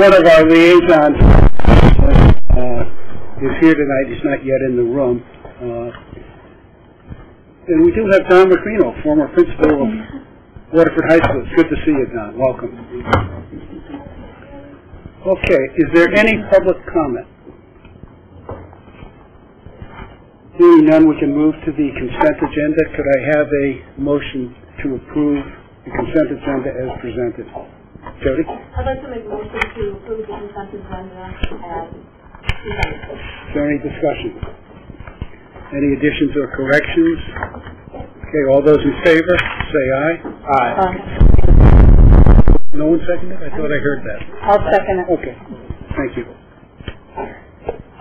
one of our liaisons uh, is here tonight. He's not yet in the room. Uh, And we do have Don Macrino, former principal of Waterford High School. It's good to see you, Don. Welcome. Okay, is there any public comment? Seeing none, we can move to the consent agenda. Could I have a motion to approve the consent agenda as presented? Jody? I'd like to make a motion to approve the consent agenda as presented. Um, is there any discussion? Any additions or corrections? Okay, all those in favor, say aye. Aye. No one seconded? I thought I heard that. I'll second it. Okay, thank you.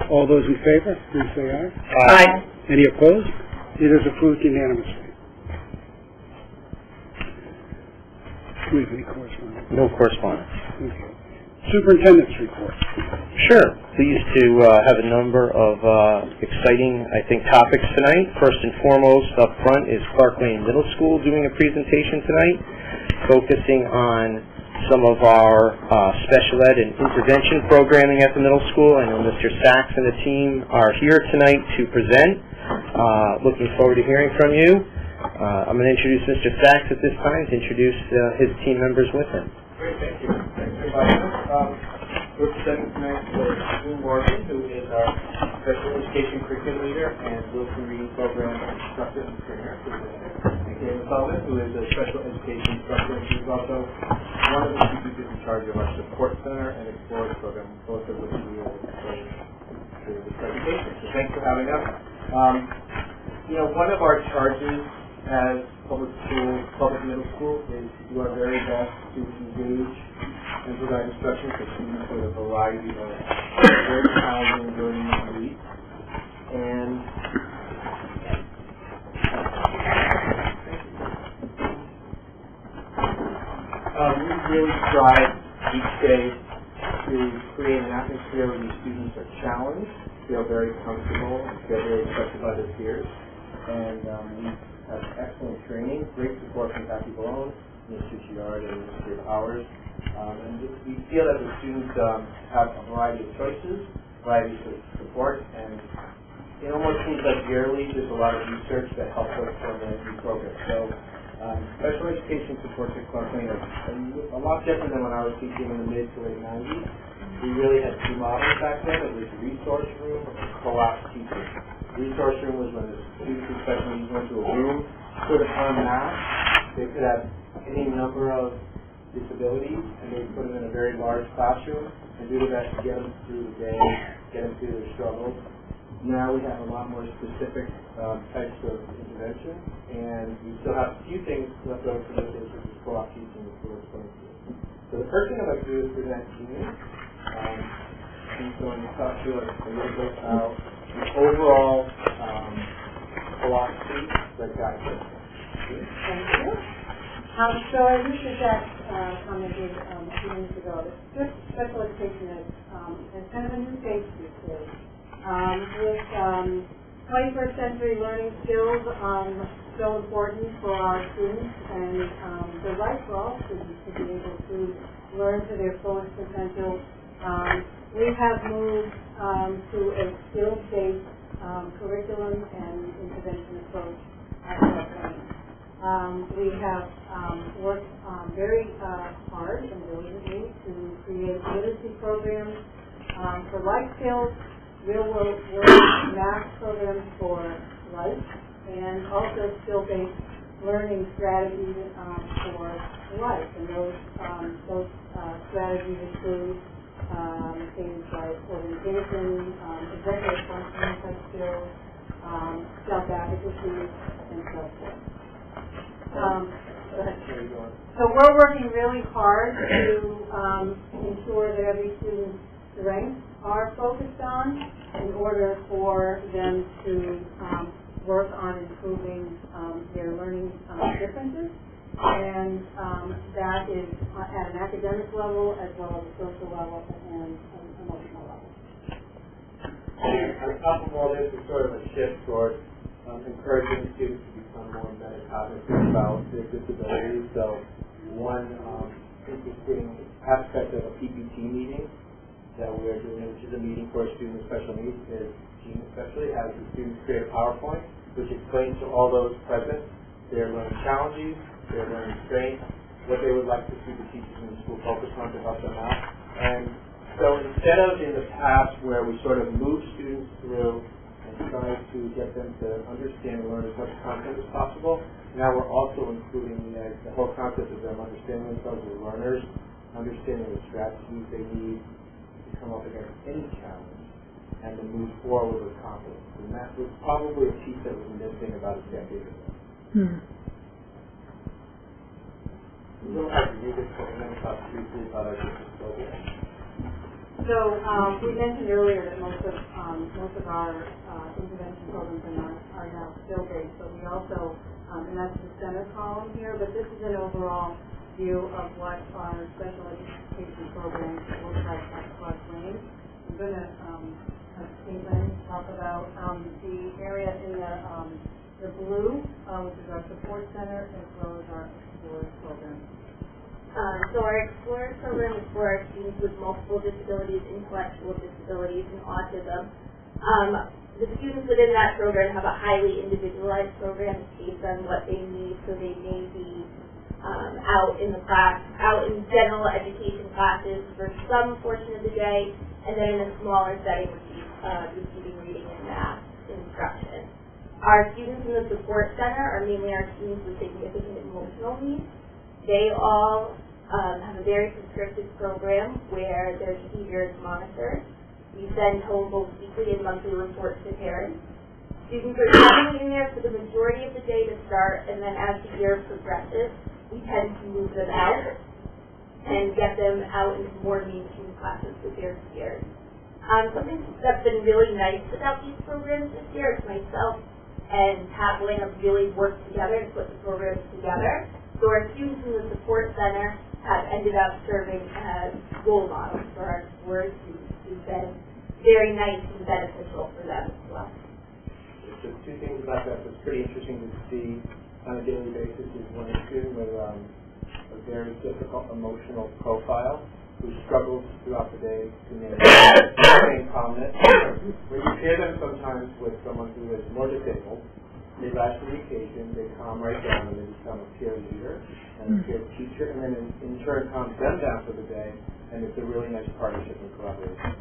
All those in favor, please say aye. Aye. Any opposed? It is approved unanimously. Do we have any correspondence? No correspondence. Okay. Superintendent's report. Sure. Pleased to uh, have a number of uh, exciting, I think, topics tonight. First and foremost, up front is Clark Lane Middle School doing a presentation tonight, focusing on some of our uh, special ed and intervention programming at the middle school. I know Mr. Sachs and the team are here tonight to present. Uh, Looking forward to hearing from you. Uh, I'm going to introduce Mr. Sachs at this time to introduce uh, his team members with him. Great, thank you. Thanks inviting us. Um, We're presenting tonight with Sue Morgan, who is our special education curriculum leader and Wilson Reading Program instructor and trainer. And Kayla Sullivan, who is a special education instructor, and she's also one of the teachers in charge of our support center and Explorers program, both of which we will explain through this presentation. So thanks for having us. Um, You know, one of our charges as public school, public middle school, to do our very best to engage and provide instruction for students with a variety of very challenging learning needs. And um, we really strive each day to create an atmosphere where these students are challenged, feel very comfortable, feel very accepted by their peers. And um, have excellent training, great support from Kathy Balone, Mr. Giard, and Mr. Powers. Um, and we feel that the students um, have a variety of choices, variety of support, and it almost seems like yearly there's a lot of research that helps us formulate these programs. So um, special education supports at Clark are a lot different than when I was teaching in the mid to late 90s. We really had two models back then. It was resource room and co-op teaching. Resource room was when the students needs went to a room, put upon math. They could have any number of disabilities, and they put them in a very large classroom and do their best to get them through the day, get them through their struggles. Now we have a lot more specific um, types of intervention, and we still have a few things left over for this, which is co-op teaching, explain to you. So the first thing I'd like to do is present Jean. Um, she's going to talk to us a little bit about the overall um, philosophy that guides us. Thank you. Um, so as Mr. Jack, uh, commented, um, a few minutes ago, the spe- special education is, um, kind of a new face these days. Um, with, um, twenty-first century learning skills, um, so important for our students and, um, the right for all students to be able to learn to their fullest potential. Um, we have moved, um, to a skills-based, um, curriculum and intervention approach at. Um, we have, um, worked, um, very, uh, hard and diligently to create literacy programs, um, for life skills, real world work, math programs for life, and also skill-based learning strategies, for life. And those, those, uh, strategies include, um, things like organization, um, executive functioning type skills, um, self-advocacy, and so forth. Um, go ahead. Where are you going? So we're working really hard to um, ensure that every student's strengths are focused on in order for them to um, work on improving um, their learning um, differences. And um, that is at an academic level as well as a social level and an emotional level. On top of all this is sort of a shift toward um, encouraging students to become more metacognitive about their disabilities. So one um, interesting aspect of a PPT meeting that we are doing, which is a meeting for students with special needs, is Jean especially has the students create a PowerPoint, which explains to all those present their learning challenges, their learning strengths, what they would like to see the teachers in the school focus on to help them out. And so instead of in the past where we sort of move students through and try to get them to understand and learn as much content as possible, now we're also including the, the whole concept of them understanding themselves as learners, understanding the strategies they need to come up against any challenge, and to move forward with confidence. And that was probably a piece that was missing about a decade ago. We'll have you read this program about briefly about our different programs. So, um, we mentioned earlier that most of, um, most of our, uh, intervention programs are now, are now skill-based, but we also, um, and that's the center column here, but this is an overall view of what our special education programs look like across Lane. I'm gonna, um, have Caitlin talk about, um, the area in the, um, the blue, uh, which is our support center, as well as our Explore program. Um, so our Explorer program is for our students with multiple disabilities, intellectual disabilities, and autism. Um, the students within that program have a highly individualized program based on what they need, so they may be um, out in the class, out in general education classes for some portion of the day, and then in a smaller setting uh, receiving reading and math instruction. Our students in the support center are mainly our students with significant emotional needs. They all um, have a very prescriptive program where their behavior is monitored. We send home both weekly and monthly reports to parents. Students are generally in there for the majority of the day to start, and then as the year progresses, we tend to move them out and get them out into more mainstream classes with their peers. Um, something that's been really nice about these programs this year is myself and Pat Blaine really worked together to put the programs together. So our students in the support center have ended up serving as role models for our students who've been very nice and beneficial for them as well. Just two things about that that's pretty interesting to see on a daily basis is when a student with um, a very difficult emotional profile who struggles throughout the day to maintain calmness. When you hear them sometimes with someone who is more disabled, they to the occasion, they calm right down, and they become a peer leader and a peer teacher, and then in, in turn calms them down for the day, and it's a really nice partnership and collaboration.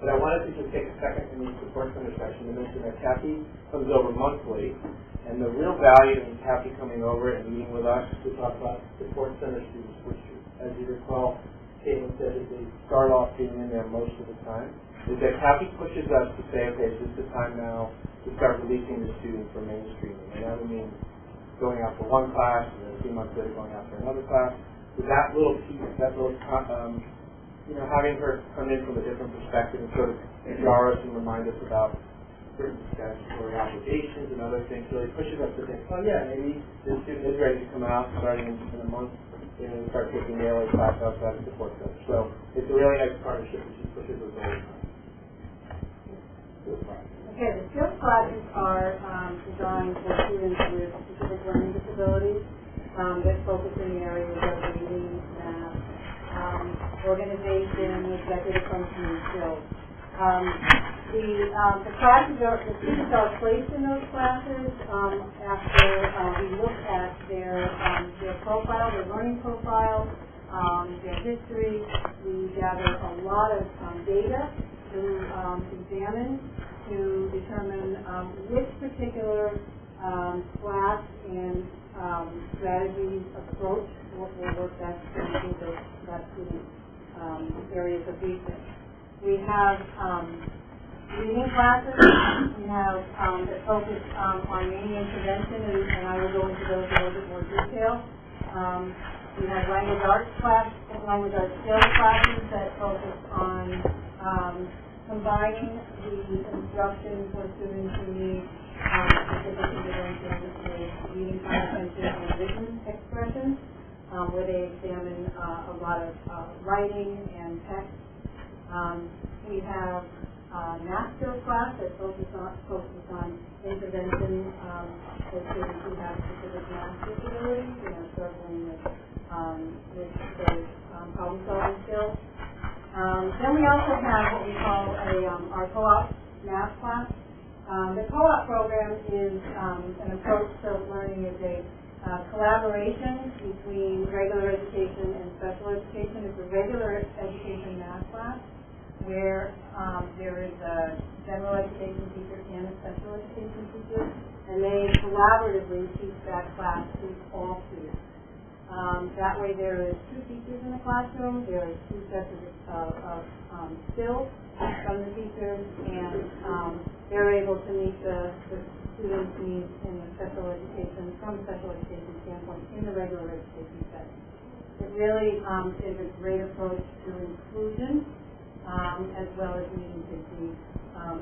But I wanted to just take a second in the support center section to mention that Kathy comes over monthly, and the real value in Kathy coming over and meeting with us to talk about support center students, which, as you recall, Said that they start off being in there most of the time, is that Kathy pushes us to say, okay, this is the time now to start releasing the student for mainstreaming. And that would mean going out for one class, and then a few months later going out for another class. So that little piece, that little, um, you know, having her come in from a different perspective and sort of jar us and remind us about certain statutory obligations and other things really pushes us to think, oh yeah, maybe this student is ready to come out starting in, in a month and start taking LA class outside of support center. So it's a really nice partnership that she pushes us the time. Okay, the skills classes are um, designed for students with specific learning disabilities um, that focus in the areas of reading, math, um, organization, executive function, and skills. Um, the, um, the classes are, the students are placed in those classes um, after uh, we look at their, um, their profile, their learning profile, um, their history. We gather a lot of um, data to um, examine to determine um, which particular um, class and um, strategies approach will, will work best the, that student's um, areas of weakness. We have um, reading classes. We have um, that focus um, on reading intervention, and, and I will go into those in a little bit more detail. Um, we have language arts class, language arts skills classes that focus on um, combining the instruction for students who need um, specific interventions with reading comprehension and written expression, um, where they examine uh, a lot of uh, writing and text. Um, we have math skills class that focuses on, focuses on intervention um, for students who have specific math disabilities, you know, struggling with, um, with those um, problem-solving skills. Um, then we also have what we call a, um, our co-op math class. Um, the co-op program is, um, an approach to learning is a, uh, collaboration between regular education and special education. It's a regular education math class where, um, there is a general education teacher and a special education teacher, and they collaboratively teach that class to all students. Um, that way there is two teachers in the classroom, there is two sets of, of, um, skills from the teachers, and, um, they're able to meet the, the students' needs in the special education, from a special education standpoint, in the regular education setting. It really, um, is a great approach to inclusion, um, as well as meeting kids' needs, um,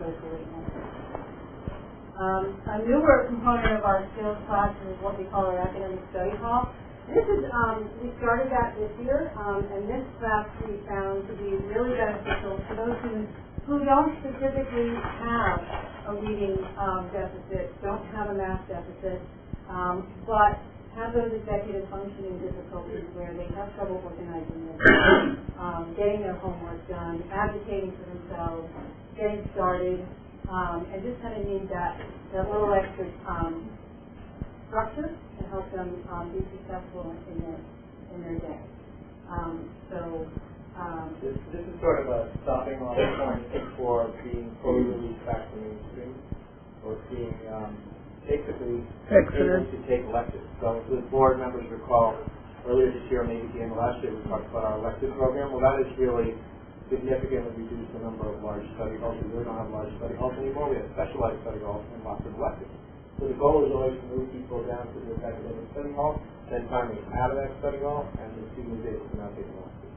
socially, and um, a newer component of our skills class is what we call our academic study hall. This is, um, we started that this year, um, and this class we found to be really beneficial for those students who don't specifically have a reading, um, deficit, don't have a math deficit, um, but have those executive functioning difficulties where they have trouble organizing their time, um, getting their homework done, advocating for themselves, getting started, um, and just kind of need that, that little extra, um, structure to help them, um, be successful in their, in their day. Um, so, um, This, this is sort of a stopping off point for being fully released back to mainstream, or being, um, basically able to take electives. So if the board members recall, earlier this year, maybe the end of last year, we talked about our elective program. Well, that has really significantly reduced the number of large study halls. We really don't have large study halls anymore. We have specialized study halls and lots of electives. So the goal is always to move people down to this academic study hall, then finally out of that study hall, and the student is able to now take electives.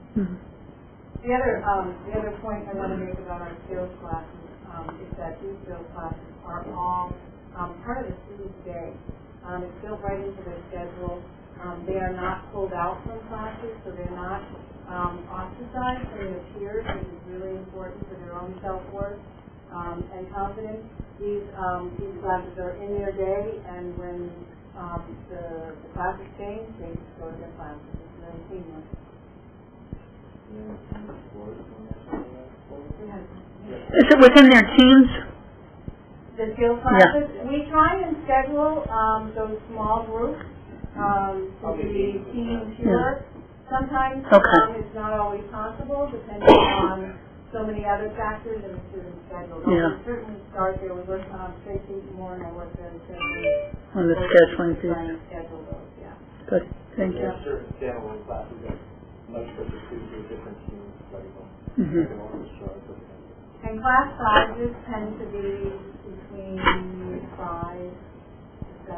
The other, um, the other point I want to make about our skills classes, um, is that these skills classes are all, um, part of the student's day. Um, it's built right into their schedule. Um, they are not pulled out from classes, so they're not, um, ostracized from their peers, which is really important for their own self-worth, um, and confidence. These, um, these classes are in their day, and when, um, the, the classes change, they just go to their classes. It's really seamless. Is it within their teams? The skills classes, we try and schedule, um, those small groups, um, to Okay. be team pure. Sometimes, Okay. um, it's not always possible, depending on so many other factors in the student's schedule. But Yeah. we certainly start there, we work, um, Tracy more and I work very closely. On the with scheduling to Try piece? and schedule those, yeah. Good, thank you. are certain standalone classes that much for the students with different teams study hall. Mhm. Like an orchestra or something. And class sizes tend to be between five to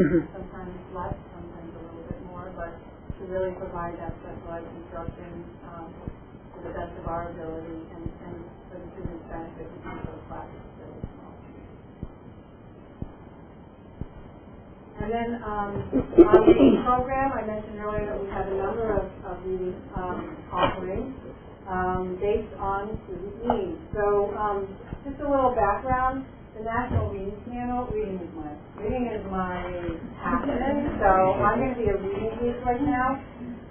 Mhm. sometimes less, sometimes a little bit more, but to really provide that specialized instruction, um, to the best of our ability and, and for the students' benefit, we keep those classes. And then, um, our reading program, I mentioned earlier that we have a number of, of reading, um, offerings, um, based on student needs. So, um, just a little background, the National Reading Panel, reading is my, reading is my passion, so I'm gonna be a reading geek right now.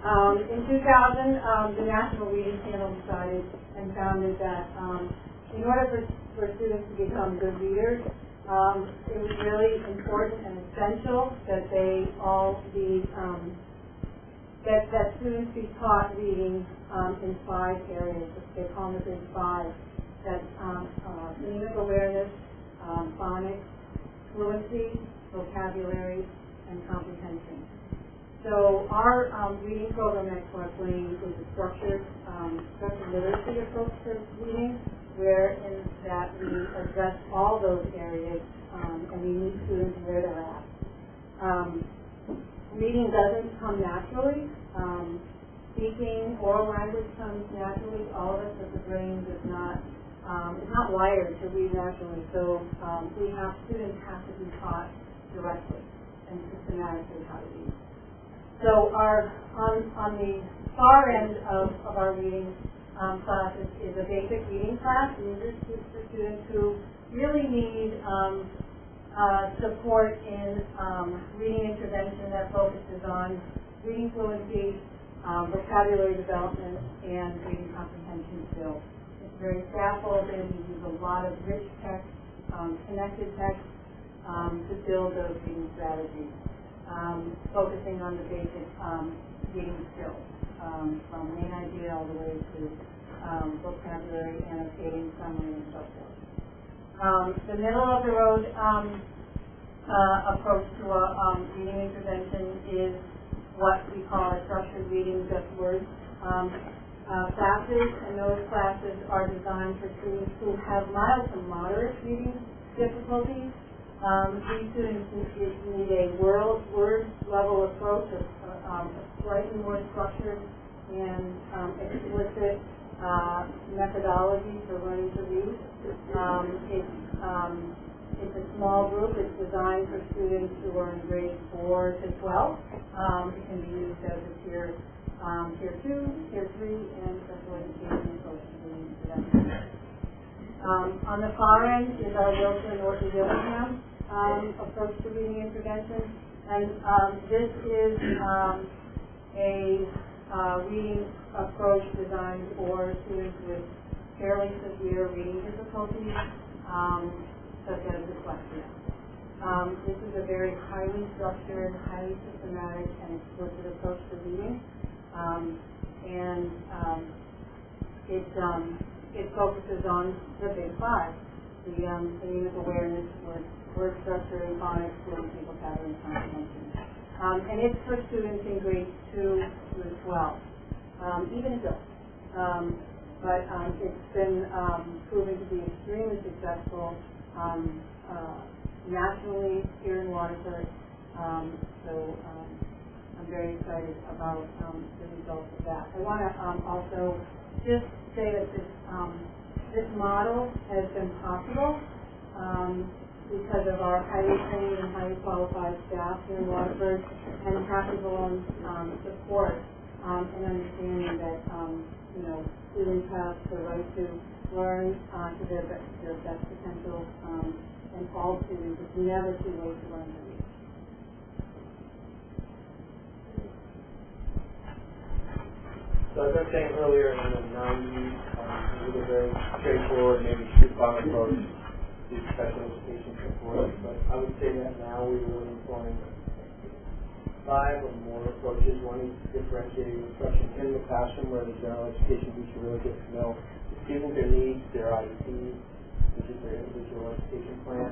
Um, in two thousand, um, the National Reading Panel decided and founded that, um, in order for, for students to become good readers, um, it was really important and essential that they all be, um, that, that students be taught reading, um, in five areas, they call them the big five. That's, um, uh, phonemic awareness, um, phonics, fluency, vocabulary, and comprehension. So our, um, reading program at Clark Lane is a structured, um, structured literacy approach to reading, wherein that we address all those areas, um, and we meet students where they're at. Um, reading doesn't come naturally. Um, speaking, oral language comes naturally. All of us with the brain does not, um, is not wired to read naturally. So, um, we have, students have to be taught directly and systematically how to read. So our, on, on the far end of, of our reading, um, class is, is a basic reading class. These are stu- for students who really need, um, uh, support in, um, reading intervention that focuses on reading fluency, um, vocabulary development, and reading comprehension skills. Very staff-oriented, we use a lot of rich text, um, connected text, um, to build those reading strategies, um, focusing on the basic, um, reading skills, um, from main idea all the way to, vocabulary, annotating, summary, and so forth. The middle of the road, uh, approach to a, reading intervention is what we call a structured reading, just words, um, uh, classes, and those classes are designed for students who have mild to moderate reading difficulties. Um, these students need a world, word level approach, of, uh, um, slightly more structured and, um, explicit, uh, methodology for learning to read. Um, it's, um, it's a small group, it's designed for students who are in grades four to twelve. Um, it can be used as a tier, um, tier two, tier three, and special education approach to. Um, on the far end is our Wilson Orton-Gillingham, um, approach to reading intervention. And, um, this is, um, a, uh, reading approach designed for students with fairly severe reading difficulties, um, such as dyslexia. Um, this is a very highly structured, highly systematic, and explicit approach to reading. Um, and, um, it, um, it focuses on the big five, the, um, phonemic awareness, word, word structure, phonics, fluency, vocabulary, and comprehension. Um, and it's for students in grades two through twelve, um, even adults. Um, but, um, it's been, um, proven to be extremely successful, um, uh, nationally here in Waterford. Um, so, I'm very excited about, um, the results of that. I wanna, um, also just say that this, um, this model has been possible, um, because of our highly trained and highly qualified staff here in Waterford and Hackerville, um, support, um, and understanding that, um, you know, students have the right to learn, uh, to their, their best potential, um, and all students, it's never too late to learn to read. So as I was saying earlier, in the nineties, um, it was a very straightforward, maybe shoot-bomb approach to special education support, but I would say that now we're really employing five or more approaches. One is differentiating instruction in the classroom where the general education teacher really gets to know the student, their needs, their IEP, which is their individual education plan,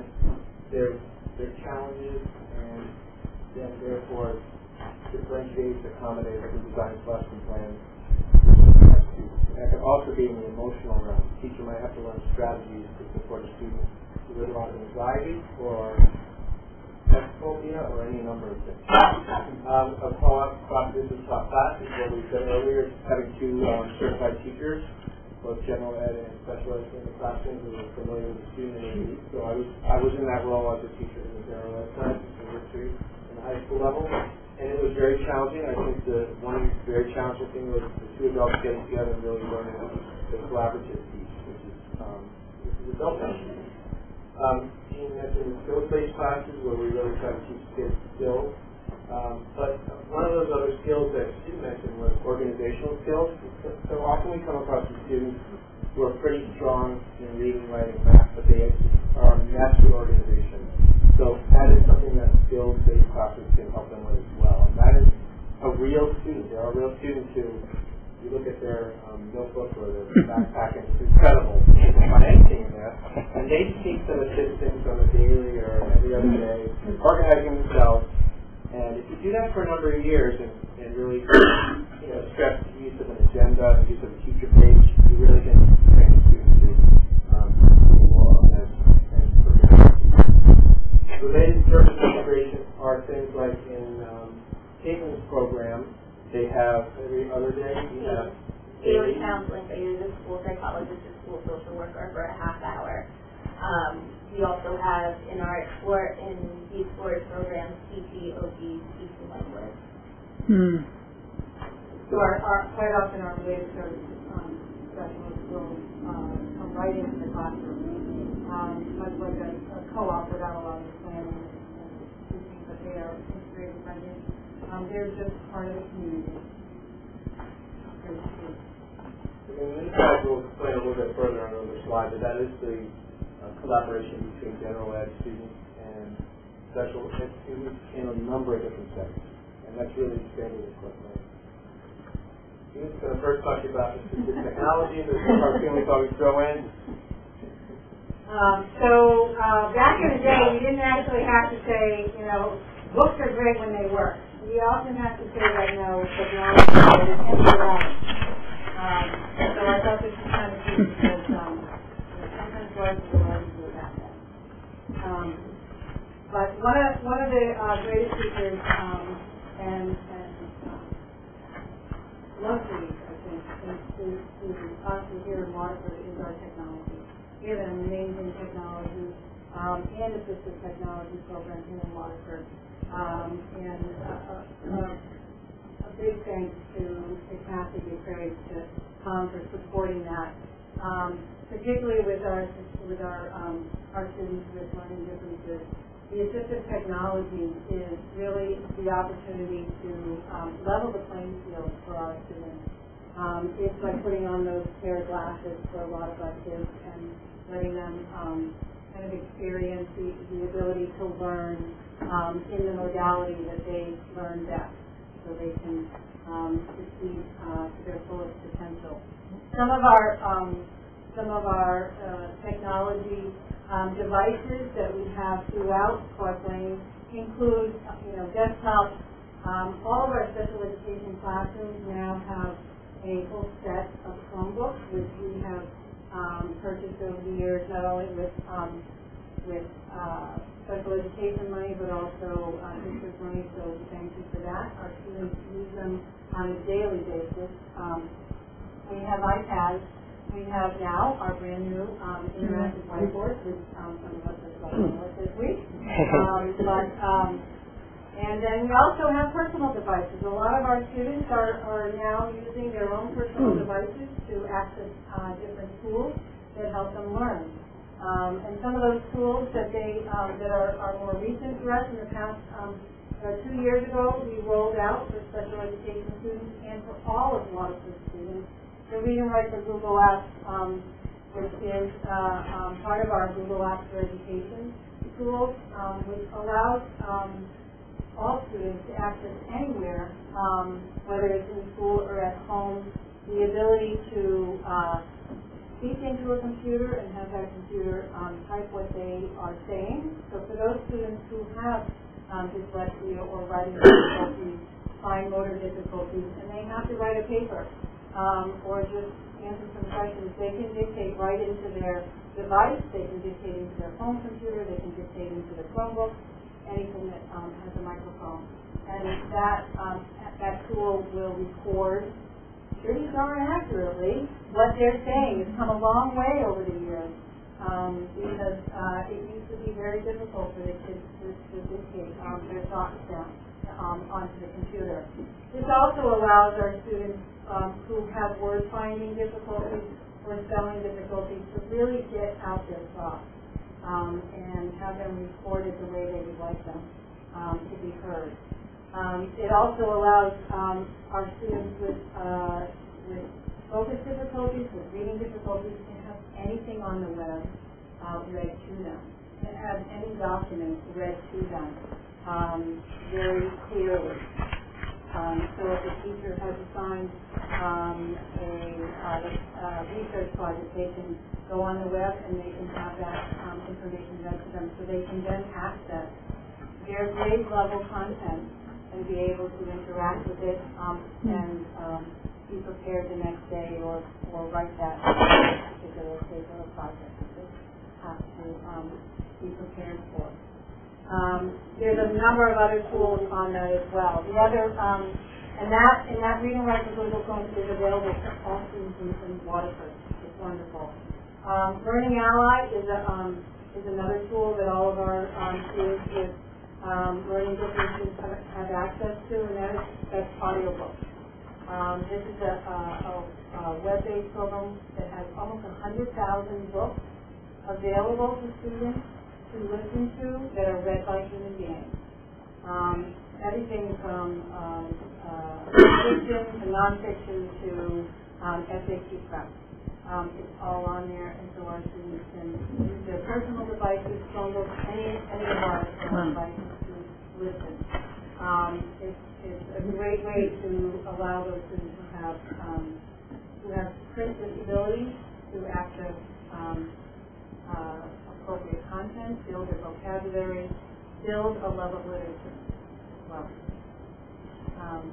their, their challenges, and then therefore differentiate, accommodate, and design lesson plans that could also be in the emotional realm. The teacher might have to learn strategies to support a student with a lot of anxiety or phobia or any number of things. Um, a co-op proposition top class is what we said earlier, having two um, certified teachers, both general ed and special ed in the classroom who are familiar with the student and their. So I was, I was in that role as a teacher in the general ed class in history in the high school level. And it was very challenging. I think the one very challenging thing was the two adults getting together and really learning the collaborative piece, which is um, which is adult. Um, mentioned the skills-based classes where we really try to teach kids skills. Um, but one of those other skills that she mentioned was organizational skills. So, often we come across these students who are pretty strong in reading, writing, math, but they are with organization. So that is something that skills-based classes can help them with as well. And that is a real student. There are real students who, you look at their um, notebook or their backpack, and it's incredible. You can find anything in there. And they seek some assistance on a daily or every other day, organizing themselves. And if you do that for a number of years and, and really you know, stress the use of an agenda, the use of a teacher page, you really can Related service integration are things like in um, Caitlin's program, they have every other day, you have daily counseling for either the school psychologist or school social worker for a half hour. Um, we also have in our explore in the Explorers program PT, OT, speech and language. Hmm. So our, our, quite often our related services, um, specialists will, uh, come right into the classroom, much like a, a co-op without a lot of planning but they are integrated in. Um, they're just part of the community. in fact, we'll explain a little bit further on another slide, but that is the uh, collaboration between general ed students and special ed students in a number of different settings. And that's really the course. Students going to first talk about the technology that our family thought we'd throw in. Um, so, uh, back in the day, we didn't actually have to say, you know, books are great when they work. We often have to say right now, technology is end Um, so I thought this was kind of cute because, um, sometimes words are hard to do about that. Um, but one of, one of the, uh, greatest features, um, and, and, um, luxuries, I think, is, is, is us here in Waterford is our technology. We have an amazing technology, um, and assistive technology program here in Waterford. Um, and, uh, uh, uh, a big thanks to the Cassidy Trades to Tom for supporting that. Um, particularly with our, with our, um, our students with learning differences. The assistive technology is really the opportunity to, um, level the playing field for our students. Um, it's like putting on those pair of glasses for a lot of our kids and letting them, um, kind of experience the, the ability to learn, um, in the modality that they learn best so they can um, succeed uh, to their fullest potential. Some of our um, some of our uh, technology um, devices that we have throughout Clark include you know desktops. Um, all of our special education classrooms now have a whole set of Chromebooks, which we have um, purchased over the years, not only with um, with uh, special education money, but also uh, district money, so thank you for that. Our students use them on a daily basis. Um, we have iPads. We have now our brand new um, interactive whiteboards, which um, some of us are struggling with this week. Um, but um, and then we also have personal devices. A lot of our students are, are now using their own personal devices to access uh, different tools that help them learn. Um, and some of those tools that they, um, that are, are more recent for us in the past, um, uh, two years ago, we rolled out for special education students and for all of Waterford students, the Read and Write for Google Apps, um, which is, uh, um, part of our Google Apps for Education tools, um, which allows, um, all students to access anywhere, um, whether it's in school or at home, the ability to, uh, speak into a computer and have that computer um, type what they are saying. So for those students who have um, dyslexia or writing difficulties, fine motor difficulties, and they have to write a paper um, or just answer some questions, they can dictate right into their device, they can dictate into their phone computer, they can dictate into the Chromebook, anything that um, has a microphone. And that, um, that tool will record pretty darn accurately what they're saying. It's come a long way over the years um, because uh, it used to be very difficult for the kids to, to dictate um, their thoughts down um, onto the computer. This also allows our students um, who have word finding difficulties or spelling difficulties to really get out their thoughts um, and have them recorded the way they would like them um, to be heard. Um, it also allows um, our students with, uh, with focus difficulties, with reading difficulties, to have anything on the web uh, read to them, to have any document read to them um, very clearly. Um, so if a teacher has assigned um, a uh, uh, research project, they can go on the web and they can have that um, information read to them, so they can then access their grade level content and be able to interact with it um, and um, be prepared the next day or, or write that particular paper or project that they have to um, be prepared for. Um, there's a number of other tools on that as well. The other, um, and that, and that reading for Google Chrome is available for all students in, in Waterford. It's wonderful. Um, Learning Ally is a, um, is another tool that all of our um, students with um, learning differences have, have access to, and that is that's audiobooks. Um, this is a, a, a, a web-based program that has almost hundred thousand books available to students to listen to that are read by human beings. Um, everything from um, uh, fiction fiction to nonfiction to um, SAT prep. Um, it's all on there, and so our students can use their personal devices, Chromebooks, any, any of our personal devices to listen. Um, it's, it's a great way to allow those students who have, um, who have print disabilities to access, um, uh, appropriate content, build their vocabulary, build a love of literature as well. Um,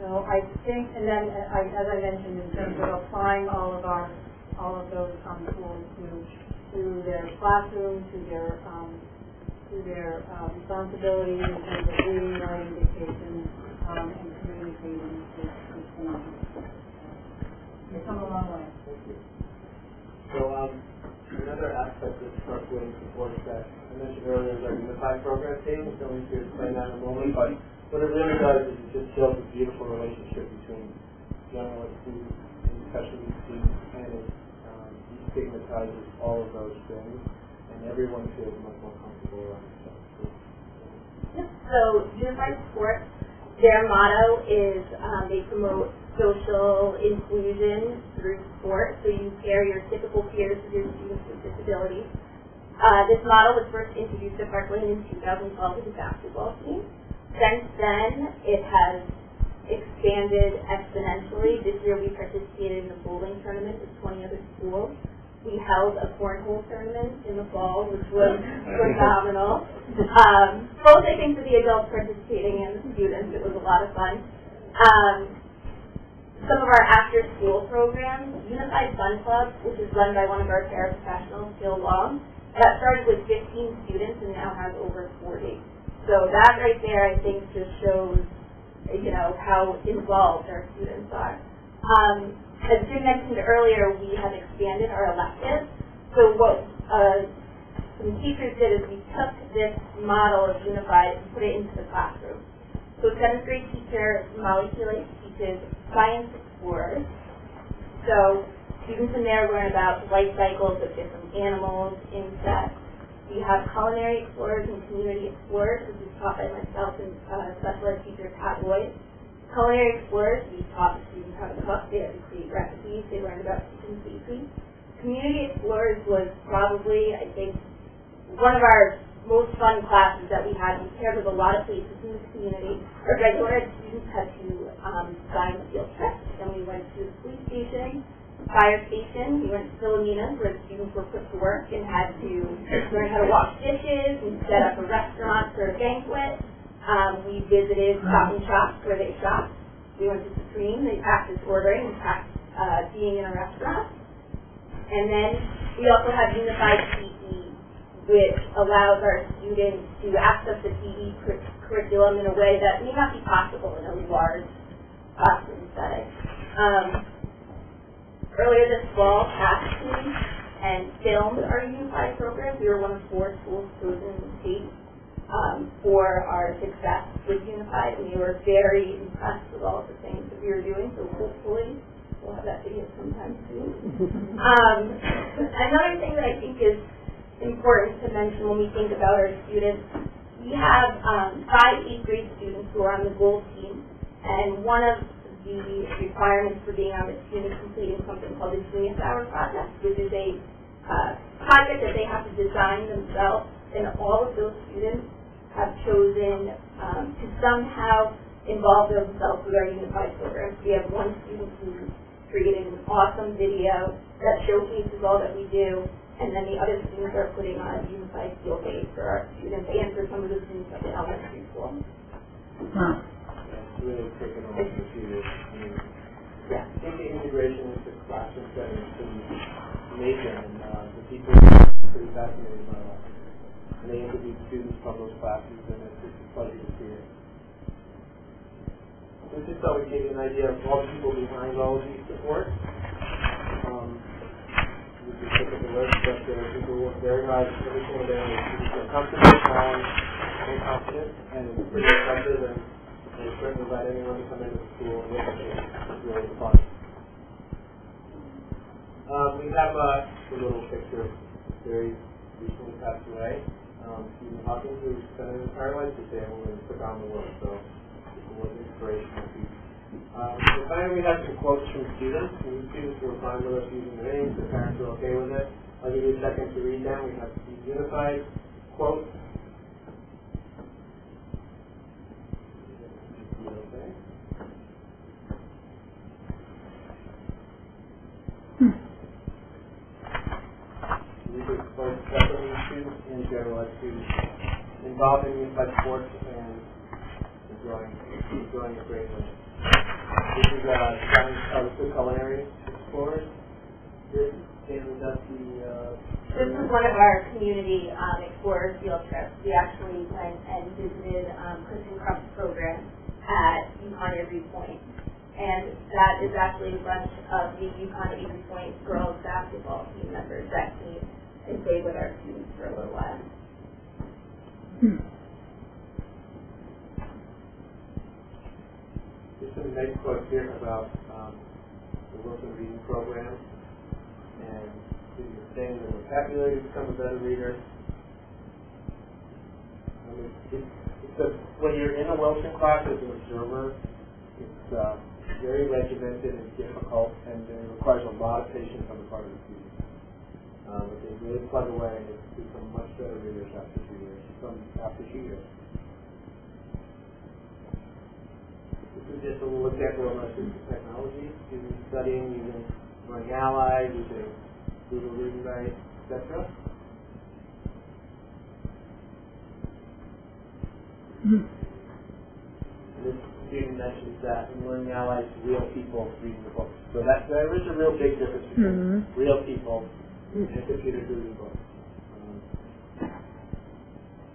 so I think, and then, uh, I, as I mentioned, in terms of applying all of our, all of those, um, tools to, to their classroom, to their, um, to their, uh, responsibilities in terms of reading, writing, dictation, um, and communicating is, is phenomenal. They've come a long way. So, um, another aspect of Clark Lane support that I mentioned earlier is our unified program team, so we could explain that in a moment, but what it really does is it just builds a beautiful relationship between and students, and special students, and it, um, destigmatizes all of those things, and everyone feels much more comfortable around stuff. So Unified Sports, their motto is um, they promote social inclusion through sport. So you pair your typical peers with your students with disabilities. Uh, this model was first introduced at Clark Lane in 2012 with the basketball team. Since then, it has expanded exponentially. This year we participated in the bowling tournament with 20 other schools. We held a cornhole tournament in the fall, which was phenomenal. Um, both, I think, for the adults participating and the students, it was a lot of fun. Um, some of our after-school programs, Unified Fun Club, which is run by one of our paraprofessionals, Phil Long, that started with 15 students and now has over 40. So that right there, I think, just shows, you know, how involved our students are. Um, as Jim mentioned earlier, we have expanded our electives. So what uh, some teachers did is we took this model of unified and put it into the classroom. So seventh grade teacher Molly Keeley teaches science explorers. So students in there learn about life cycles of different animals, insects. We have culinary explorers and community explorers, which is taught by myself and uh, special teacher Pat Boyd. Culinary explorers, we taught the students how to cook, they had to create recipes, they learned about kitchen safety. Community explorers was probably, I think, one of our most fun classes that we had. We paired with a lot of places in the community. Our regular students had to um, design a field trip. Then we went to the police station, fire station. We went to Philomena where the students were put to work and had to learn how to wash dishes and set up a restaurant for a banquet. Um, we visited Stop and Shops where they shopped. We went to Supreme. They practiced ordering and practiced uh, being in a restaurant. And then we also have Unified PE, which allows our students to access the PE cur- curriculum in a way that may not be possible in a large classroom setting. Um, earlier this fall, casting and filmed our Unified program. We were one of four schools chosen in the state um, for our success with Unified, and we were very impressed with all of the things that we were doing. So hopefully, we'll have that video sometime soon. Um, another thing that I think is important to mention when we think about our students, we have um, five eighth grade students who are on the gold team, and one of the requirements for being on the team is completing something called the Genius Hour Project, which is a uh, project that they have to design themselves, and all of those students have chosen um, to somehow involve themselves with our unified program. We have one student who created an awesome video that showcases all that we do, and then the other students are putting on a unified field day for our students and for some of the students at the elementary school. Wow. It's really taken off in a years. I mean, Yeah. I think the integration into the classroom setting is pretty amazing, and uh, the people are pretty fascinated by that. And they interview students from those classes, and it's just a pleasure to see it. So we just thought we'd give you an idea of all the people behind all of these supports. Um, we can look at the list, but work very hard every single day, they feel comfortable, strong, and confident, and it's pretty impressive, and certainly let anyone come into the school. It's really fun. We have uh, a little picture, very recently passed away. Um, Stephen Hawking, who spent his entire life disabled and took on the world. So It was inspirational. Um, so finally, we have some quotes from students, and students were fine with us using the names, the parents were okay with it. I'll give you a second to read them. We have Steve Unified quote. Okay. We could explain separately students in general students involved in unified sports and enjoying, enjoying it greatly. This is, uh, County of the Culinary Explorers. This, and that's the, uh. This is one of our community um, explorers field trips. We actually went and visited um, Kristen Crump's program at UConn Avery Point. And that is actually a bunch of the UConn Avery Point girls basketball team members that came and stayed with our students for a little while. Just some nice quotes here about um, the Wilson Reading Program and the thing the vocabulary become a better reader. I mean, it's, it's a, when you're in a Wilson class as an observer, it's uh, very regimented and difficult, and it requires a lot of patience on the part of the students. Um, but they really plug away and become much better readers after two years, from after two years. This is just a little example of my students' technology, students studying using Learning Ally, using Google Reading Write, etc. This student mentions that in Learning Ally, it's real people reading the books. So that, there is a real big difference between Mhm. real people and computers reading books. Um,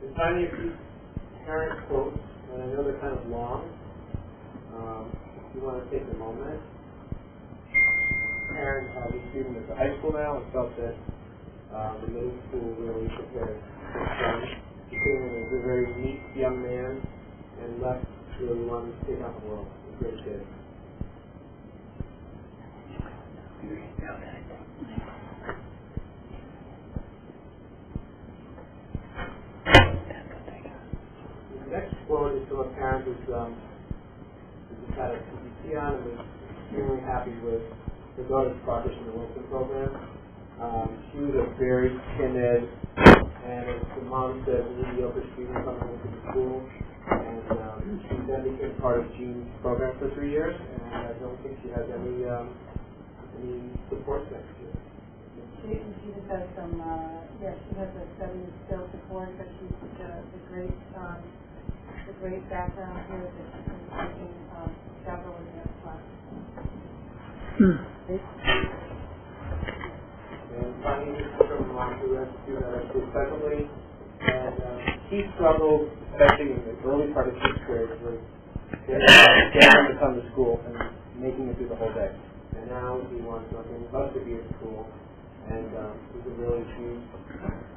and finally, a few parent quotes, and I know they're kind of long. Um, you want to take a moment. Parent of a student at the high school now and felt that uh, the middle school really prepared his son. He came in as a very neat young man and left really wanting to take on the world. A great kid. The next quote is from a parent who's, um, had a PPT on and was extremely happy with her daughter's progress in the Wilson program. Um, she was a very timid and as the mom said, mediocre student coming into the school. And um, she then became part of Jean's program for three years, and I don't think she has any um, any support next year. She, she just has some, uh, yeah, she has a study skill support, but she's, uh, the great, um, the great background here that she's been taking, um, several of their classes. Hmm. And finally, this is from Ron, who has to do that secondly. And um, he struggled, especially in the early part of sixth grade, with getting getting to come to school and making it through the whole day. And now he wants nothing but to be at school. And um, he's a really huge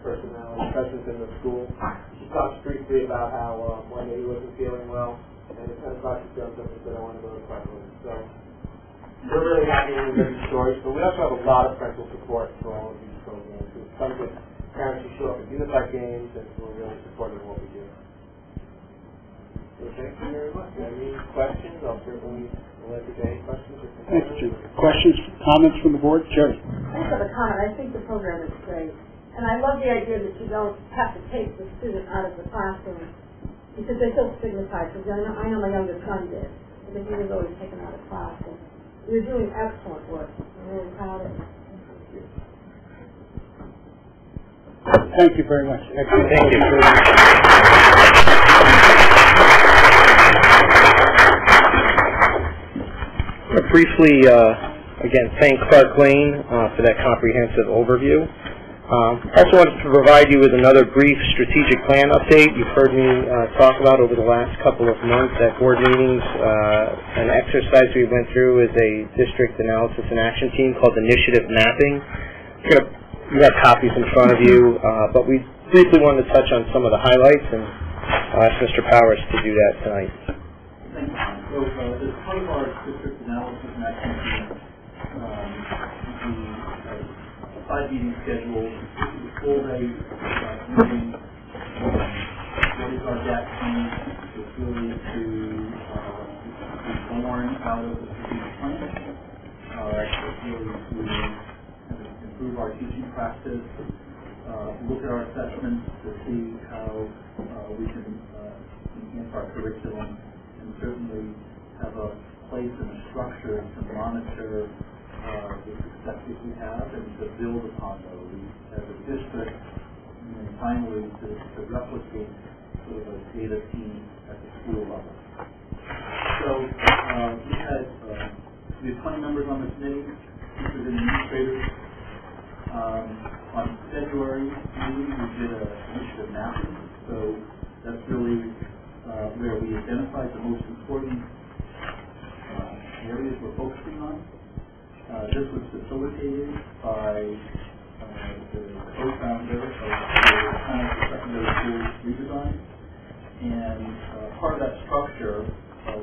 personality, presence in the school. He talks briefly about how um, one day he wasn't feeling well, and at 10 o'clock he jumped up and said, I want to go to the park. So we're really happy with these stories, but we also have a lot of parental support for all of these programs. There's tons of parents who show up at unified games and who are really supportive of what we do. So thank you very much. Any questions? I'll certainly let you any questions. or Thank you, Questions, comments from the board? Jerry? I just have a comment, I think the program is great, and I love the idea that you don't have to take the student out of the classroom, because they feel stigmatized, because I know, I know my younger son did, because he was always taken out of class, and you're doing excellent work, I'm really proud of you. Thank you very much. Excellent. Thank you. Briefly, uh, again, thank Clark Lane uh, for that comprehensive overview. Um, Also wanted to provide you with another brief strategic plan update. You've heard me uh, talk about over the last couple of months at board meetings, uh, an exercise we went through is a district analysis and action team called Initiative Mapping. You have copies in front of you, uh, but we briefly wanted to touch on some of the highlights, and I'll ask Mr. Powers to do that tonight. You. So, uh, as part of our district analysis and action team, um, we have five schedule, full day, uh, meeting. What is our gap team? It's really to, uh, barn out of the strategic plan. Uh, it's really to of improve our teaching practice, uh, look at our assessments to see how uh, we can uh, enhance our curriculum, and certainly have a place and a structure to monitor uh, the successes we have and to build upon those as a district, and then finally to, to replicate sort of a data team at the school level. So, uh, we had, uh, we had twenty members on the committee, teachers and administrators. Um, on February meeting, we did a initiative mapping, so that's really, uh, where we identified the most important, uh, areas we're focusing on. Uh, this was facilitated by, uh, the co-founder of the for Secondary School Redesign. And, uh, part of that structure of,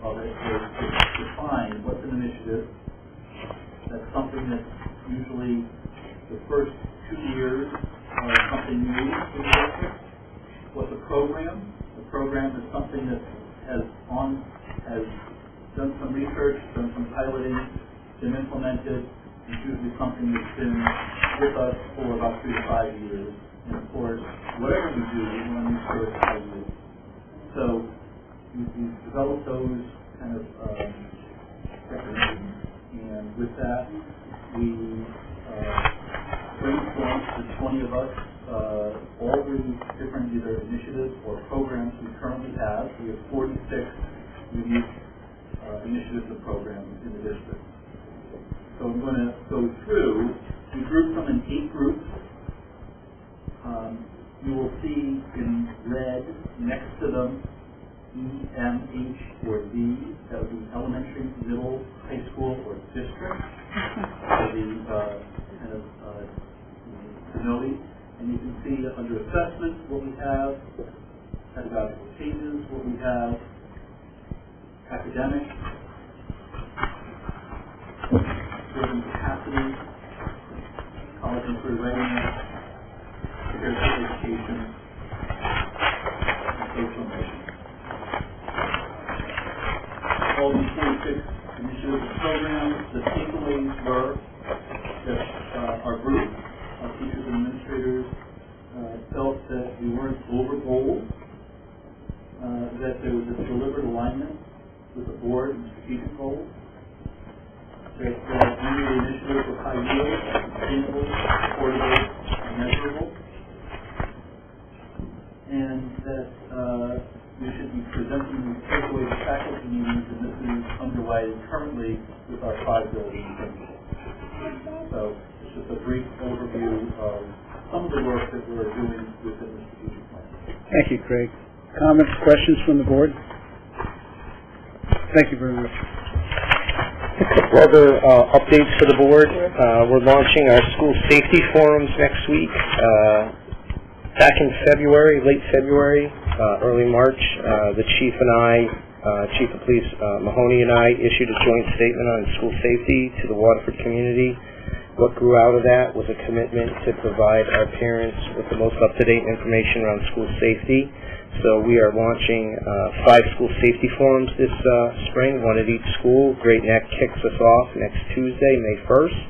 of it is to define what's an initiative. That's something that's usually the first two years are something new the district. What's a program? A program is something that has on, has done some research, done some piloting, been implemented, and usually something that's been with us for about three to five years. And of course, whatever we do, we want to use for five years. So we, we developed those kind of um, definitions, and with that, we uh, brainstormed, the twenty of us, uh, all the different either initiatives or programs we currently have. We have forty-six unique uh, initiatives and programs in the district. So I'm going to go through, we grouped them in eight groups. Um, you will see in red next to them, E, M, H, or D, that would be elementary, middle, high school, or district. So the, uh, kind of, uh. And you can see under assessment what we have, pedagogical changes, what we have, academic, building capacity, college career readiness, comparative education, and social mission. All these forty-six initiatives and programs, the takeaways were that uh, our group of teachers and administrators uh, felt that we weren't over goals, uh, that there was a deliberate alignment with the board and strategic goals, that uh, many initiatives were high yield, sustainable, affordable, and measurable, and that uh, we should be presenting these takeaways at faculty meetings, and this is underway currently with our five building. So it's just a brief overview of some of the work that we're doing within the strategic plan. Thank you, Craig. Comments, questions from the board? Thank you very much. Couple other uh, updates for the board. Uh, We're launching our school safety forums next week. Uh, Back in February, late February, uh, early March, uh, the chief and I, uh, Chief of Police Mahoney and I issued a joint statement on school safety to the Waterford community. What grew out of that was a commitment to provide our parents with the most up-to-date information around school safety. So we are launching uh, five school safety forums this uh, spring, one at each school. Great Neck kicks us off next Tuesday, May 1st.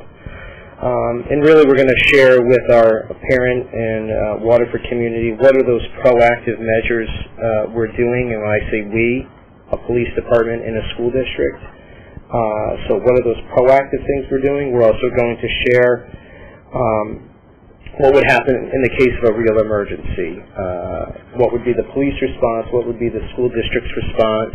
Um, and really, we're going to share with our parent and uh, Waterford community what are those proactive measures uh, we're doing. And when I say we, a police department in a school district. Uh, so what are those proactive things we're doing? We're also going to share um, what would happen in the case of a real emergency. Uh, what would be the police response? What would be the school district's response?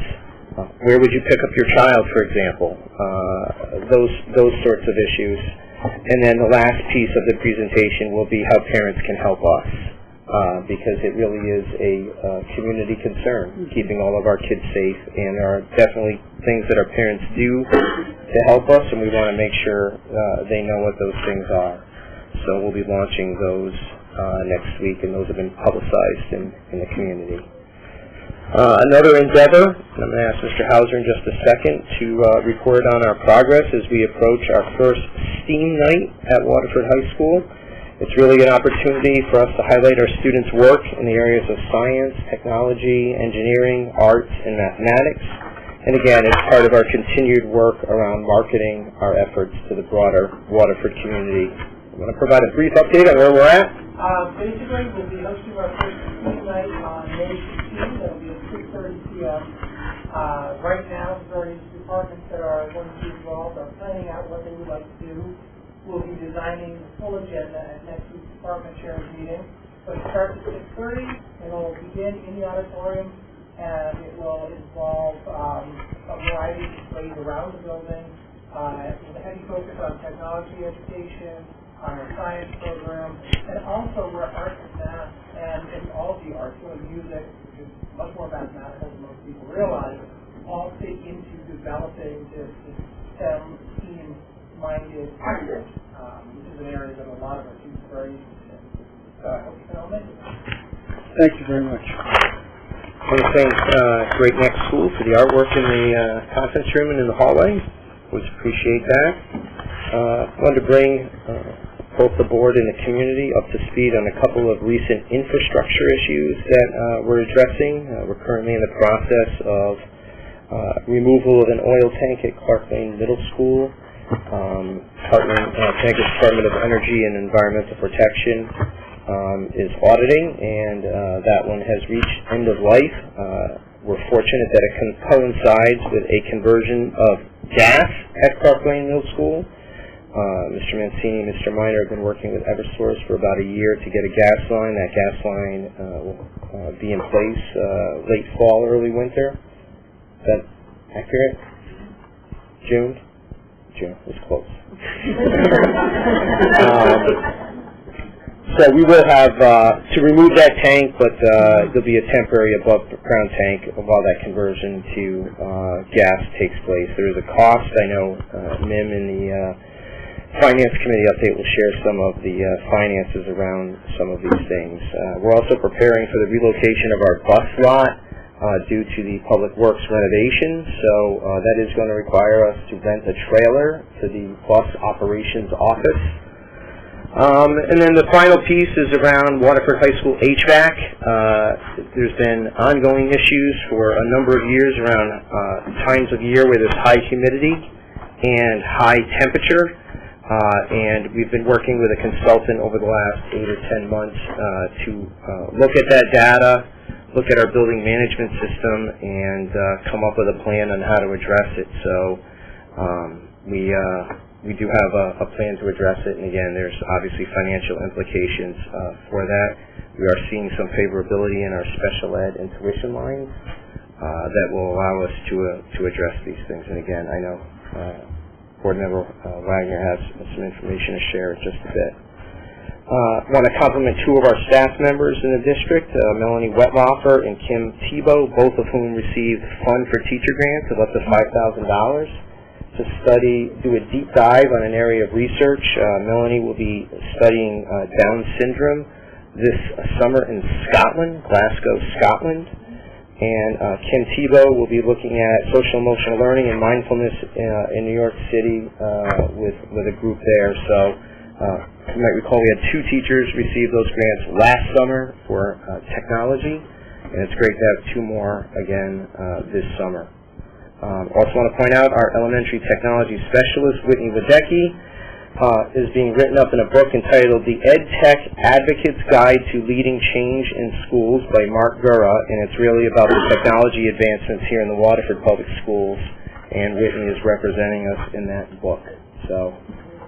Uh, where would you pick up your child, for example? Uh, those those sorts of issues. And then the last piece of the presentation will be how parents can help us, uh, because it really is a uh, community concern, keeping all of our kids safe, and there are definitely things that our parents do to help us, and we want to make sure uh, they know what those things are. So we'll be launching those uh, next week, and those have been publicized in, in the community. Uh, another endeavor, and I'm going to ask Mr. Hauser in just a second to uh, report on our progress as we approach our first STEAM night at Waterford High School. It's really an opportunity for us to highlight our students' work in the areas of science, technology, engineering, arts, and mathematics, And again, it's part of our continued work around marketing our efforts to the broader Waterford community. I'm to provide a brief update on where we're at. Uh, basically, we'll be hosting our first meeting night on May 16th, that'll be at 6:30 PM. Uh, right now, the various departments that are going to be involved are planning out what they would like to do. We'll be designing the full agenda at next week's department chairs meeting. So it starts at 6:30, and it'll begin in the auditorium, and it will involve, um, a variety of displays around the building, uh, with a heavy focus on technology education, on our science program, and also where art and math, and, and all the arts, really music, which is much more mathematical than most people realize, all fit into developing this, this STEM team-minded effort, um, which is an area that a lot of our students are very interested in. So I hope you can all. Thank you very much. I want to thank uh, Great Neck School for the artwork in the uh, conference room and in the hallway. Always appreciate that. Uh, wanted to bring uh, both the board and the community up to speed on a couple of recent infrastructure issues that uh, we're addressing. Uh, we're currently in the process of uh, removal of an oil tank at Clark Lane Middle School. Um, partnering, uh, Connecticut Department of Energy and Environmental Protection um, is auditing, and uh, that one has reached end of life. Uh, we're fortunate that it coincides with a conversion of gas at Clark Lane Middle School. Uh, Mr. Mancini and Mr. Miner have been working with Eversource for about a year to get a gas line. That gas line uh, will uh, be in place uh, late fall, early winter. Is that accurate? June? June is close. um, so we will have uh, to remove that tank, but uh, there'll be a temporary above ground tank while that conversion to uh, gas takes place. There is a cost. I know uh, MIM in the uh, Finance Committee update will share some of the uh, finances around some of these things. Uh, we're also preparing for the relocation of our bus lot uh, due to the Public Works renovation, so uh, that is going to require us to rent a trailer to the bus operations office. Um, and then the final piece is around Waterford High School HVAC. Uh, there's been ongoing issues for a number of years around uh, times of year where there's high humidity and high temperature. Uh, and we've been working with a consultant over the last eight or ten months uh, to uh, look at that data, look at our building management system, and uh, come up with a plan on how to address it. So um, we uh, we do have a, a plan to address it, and again, there's obviously financial implications uh, for that. We are seeing some favorability in our special ed and tuition lines uh, that will allow us to to address these things. And again, I know. Member uh, Wagner has some information to share in just a bit. Uh, want to compliment two of our staff members in the district, uh, Melanie Wetloffer and Kim Tebow, both of whom received Fund for Teacher grants of up to $5,000 to study, do a deep dive on an area of research. Uh, Melanie will be studying Down syndrome this summer in Scotland, Glasgow, Scotland and uh, Kim Tebow will be looking at social emotional learning and mindfulness uh, in New York City uh, with with a group there. So uh, you might recall we had two teachers receive those grants last summer for uh, technology, and it's great to have two more again uh, this summer. Um, also want to point out our elementary technology specialist, Whitney Wadecki, uh, is being written up in a book entitled The Ed Tech Advocate's Guide to Leading Change in Schools by Mark Gura, and it's really about the technology advancements here in the Waterford Public Schools, and Whitney is representing us in that book. So,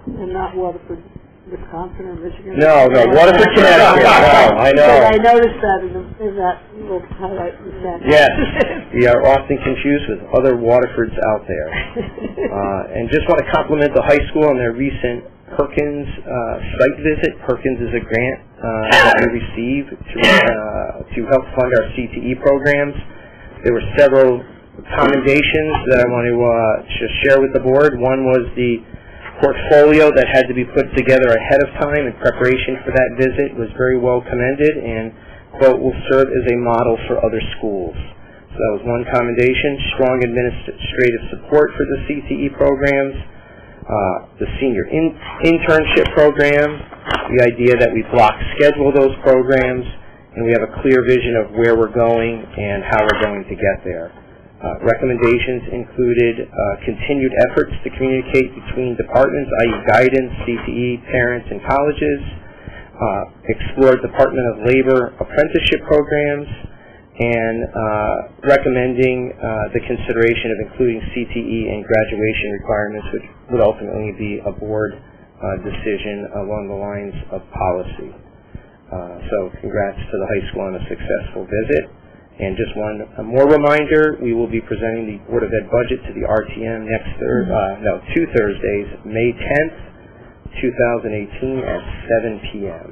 And not Waterford, Wisconsin or Michigan? no, no, Waterford, Connecticut. No, I know. Because I noticed that in, the, in that little highlight you sent. Yes, we are often confused with other Waterfords out there. Uh, and just want to compliment the high school on their recent Perkins uh, site visit. Perkins is a grant uh, that we received to, uh, to help fund our CTE programs. There were several commendations that I want to uh, just share with the board. One was the portfolio that had to be put together ahead of time in preparation for that visit was very well commended and, quote, will serve as a model for other schools. So that was one commendation. Strong administrative support for the CTE programs, uh, the senior in- internship program, the idea that we block schedule those programs, and we have a clear vision of where we're going and how we're going to get there. Uh, recommendations included uh, continued efforts to communicate between departments, i.e. guidance, CTE, parents, and colleges, uh, explore Department of Labor apprenticeship programs, and uh, recommending uh, the consideration of including CTE and graduation requirements, which would ultimately be a board decision along the lines of policy. So congrats to the high school on a successful visit. And just one more reminder, we will be presenting the Board of Ed budget to the RTM next Thur- uh, no, two Thursdays, May 10th, 2018 at 7 p.m.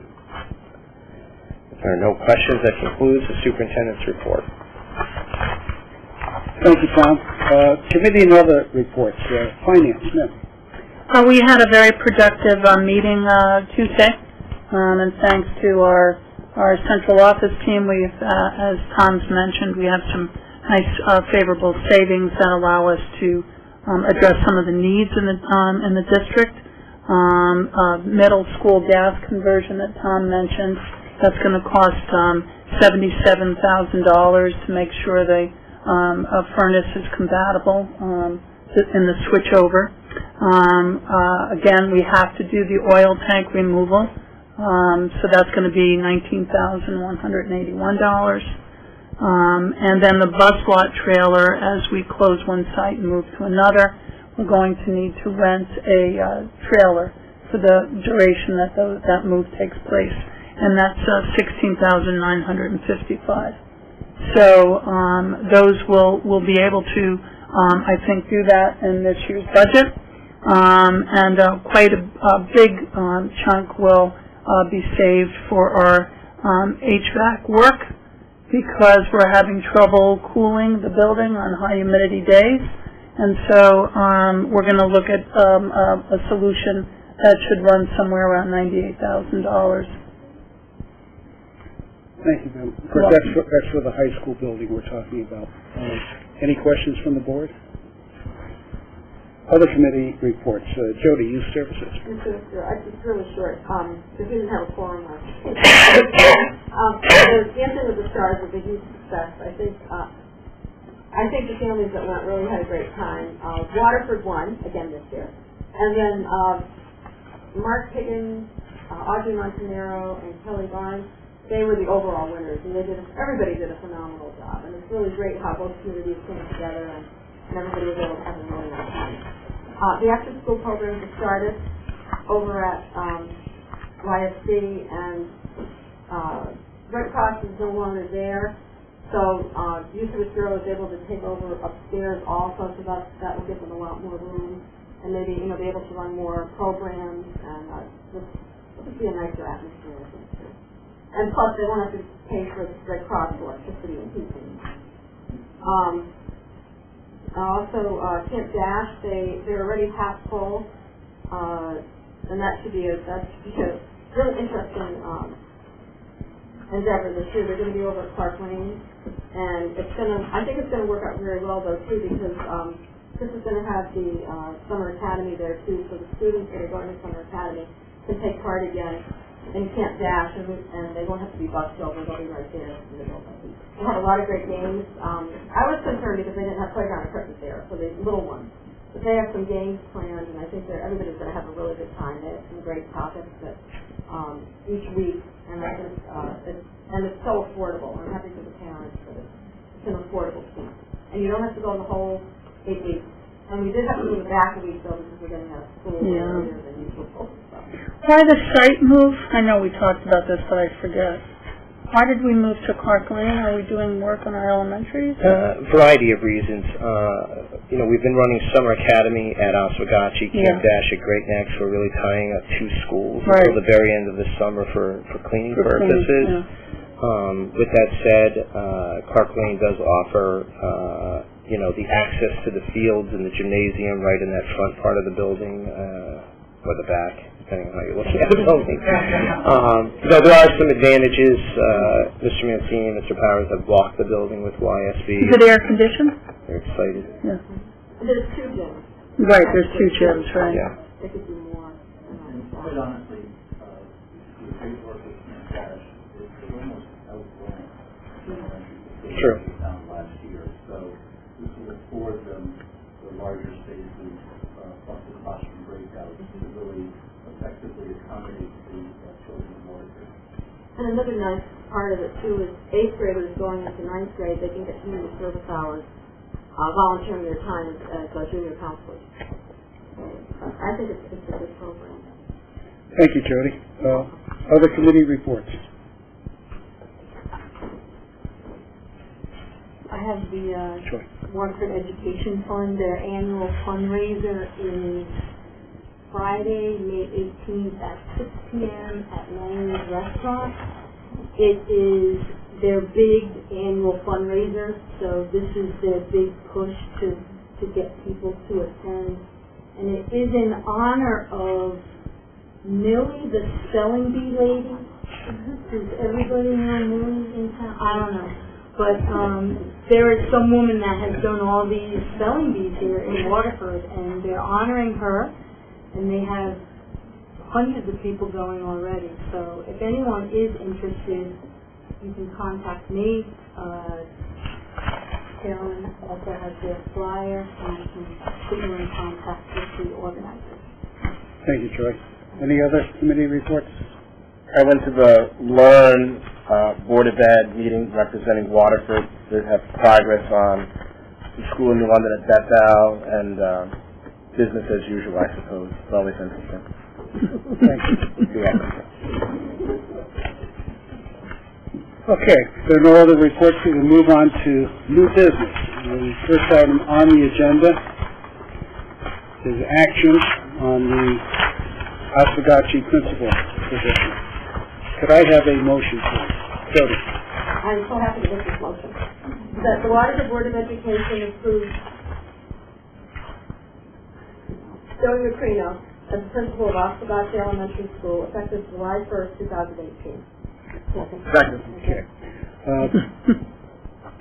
If there are no questions, that concludes the superintendent's report. Thank you, Tom. Uh, Committee and other reports, Uh, Finance, Smith. Uh, we had a very productive uh, meeting uh, Tuesday, um, and thanks to our our central office team, we've, uh, as Tom's mentioned, we have some nice uh, favorable savings that allow us to um, address some of the needs in the um, in the district. Um, uh, middle school gas conversion that Tom mentioned, that's going to cost um, seventy-seven thousand dollars to make sure the um, furnace is compatible um, in the switchover. Uh, again, we have to do the oil tank removal, um, so that's going to be nineteen thousand one hundred and eighty-one dollars. Um, and then the bus lot trailer, as we close one site and move to another, we're going to need to rent a uh, trailer for the duration that the, that move takes place, and that's uh, sixteen thousand nine hundred and fifty-five. So um, those will will be able to, um, I think, do that in this year's budget, um, and uh, quite a, a big um, chunk will uh, be saved for our um, HVAC work because we're having trouble cooling the building on high humidity days, and so um, we're going to look at um, a, a solution that should run somewhere around ninety-eight thousand dollars. Thank you. Of course, that's for, that's for the high school building we're talking about. Uh, Any questions from the board? Other committee reports, Uh, Jody, Youth Services. Mr. Mr. I just really short, um, because we didn't have a forum last. Um, the dancing with the stars was a huge success. I think, uh, I think the families that went really had a great time. Uh, Waterford won again this year. And then, uh, Mark Higgins, uh, Audrey Montanero, and Kelly Barnes, they were the overall winners. And they did, everybody did a phenomenal job. And it's really great how both communities came together and, was able to have a time. Uh, the after-school programs have started over at, um, YSC and, uh, Red Cross is no longer there. So, uh, Youth Service Bureau is able to take over upstairs also, so that, that will give them a lot more room and maybe, you know, be able to run more programs and, uh, just, just be a nicer atmosphere. And plus, they won't have to pay for the Red Cross electricity and heating. Um, also, uh, Camp Dash, they, they're already half full, uh, and that should be a, that should be a really interesting, um, endeavor this year. They're gonna be over at Clark Lane, and it's gonna, I think it's gonna work out very well though too, because, um, Chris is gonna have the, uh, summer academy there too, so the students that are going to summer academy can take part again and Camp Dash, and, and they won't have to be bussed over, they'll be right there in the it. They had a lot of great games. Um, I was concerned because they didn't have playground equipment there, so the little ones. But they have some games planned, and I think that everybody's going to have a really good time. They have some great topics that um, each week, and I just, uh, it's, and it's so affordable. I'm happy for the parents that it's, it's an affordable thing, and you don't have to go the whole eight weeks. And we did have to do the back of each though because we're getting out of school Yeah. earlier than usual. So. Why the site move? I know we talked about this, but I forget. Why did we move to Clark Lane? Are we doing work on our elementaries? Uh, variety of reasons. Uh, you know, we've been running summer academy at Oswegatchie, Camp Yeah. Dash at Great Neck, so we're really tying up two schools Right. until the very end of the summer for, for cleaning For cleaning, purposes. yeah. Um, with that said, uh, Clark Lane does offer, uh, you know, the access to the fields and the gymnasium right in that front part of the building, uh, or the back, depending on how you're looking at the building. Um, so there are some advantages. Uh, Mr. Mancini and Mr. Powers have walked the building with YSB. Is it air conditioned? They're excited. Yeah. There's two gyms. Right, there's two gyms, right? Yeah. They could do more. Quite honestly, uh, afford them the larger spaces, uh, plus the classroom breakouts to really effectively accommodate the uh, children in Waterford. And another nice part of it too is eighth graders going into ninth grade, they can get community service hours, uh, volunteering their time as uh, junior counselors. So, I think it's, it's a good program. Thank you, Jody. Uh, other committee reports? I have the uh, Joy. Waterford Education Fund, their annual fundraiser is Friday, May 18th at 6 p.m. at Langley's Restaurant. It is their big annual fundraiser, so this is their big push to, to get people to attend. And it is in honor of Millie, the spelling bee lady. Does everybody know Millie in town? I don't know. But um, there is some woman that has done all these spelling bees here in Waterford, and they're honoring her, and they have hundreds of people going already. So if anyone is interested, you can contact me. Uh, also has their flyer, and I can you in contact with the organizers. Thank you, Joy. Any other committee reports? I went to the Learn uh, Board of Ed meeting representing Waterford to have progress on the school in New London at Bethel and uh, business as usual, I suppose. It's always interesting. Thank you. Okay, if there are no other reports, we will move on to new business. The first item on the agenda is action on the Oswegatchie principal position. Could I have a motion, please? Jody? I'm so happy to get this motion. That the Waterford Board of Education approves Joey Macrino as principal of Oswegatchie Elementary School effective July first, two thousand eighteen. Second. Okay. Uh,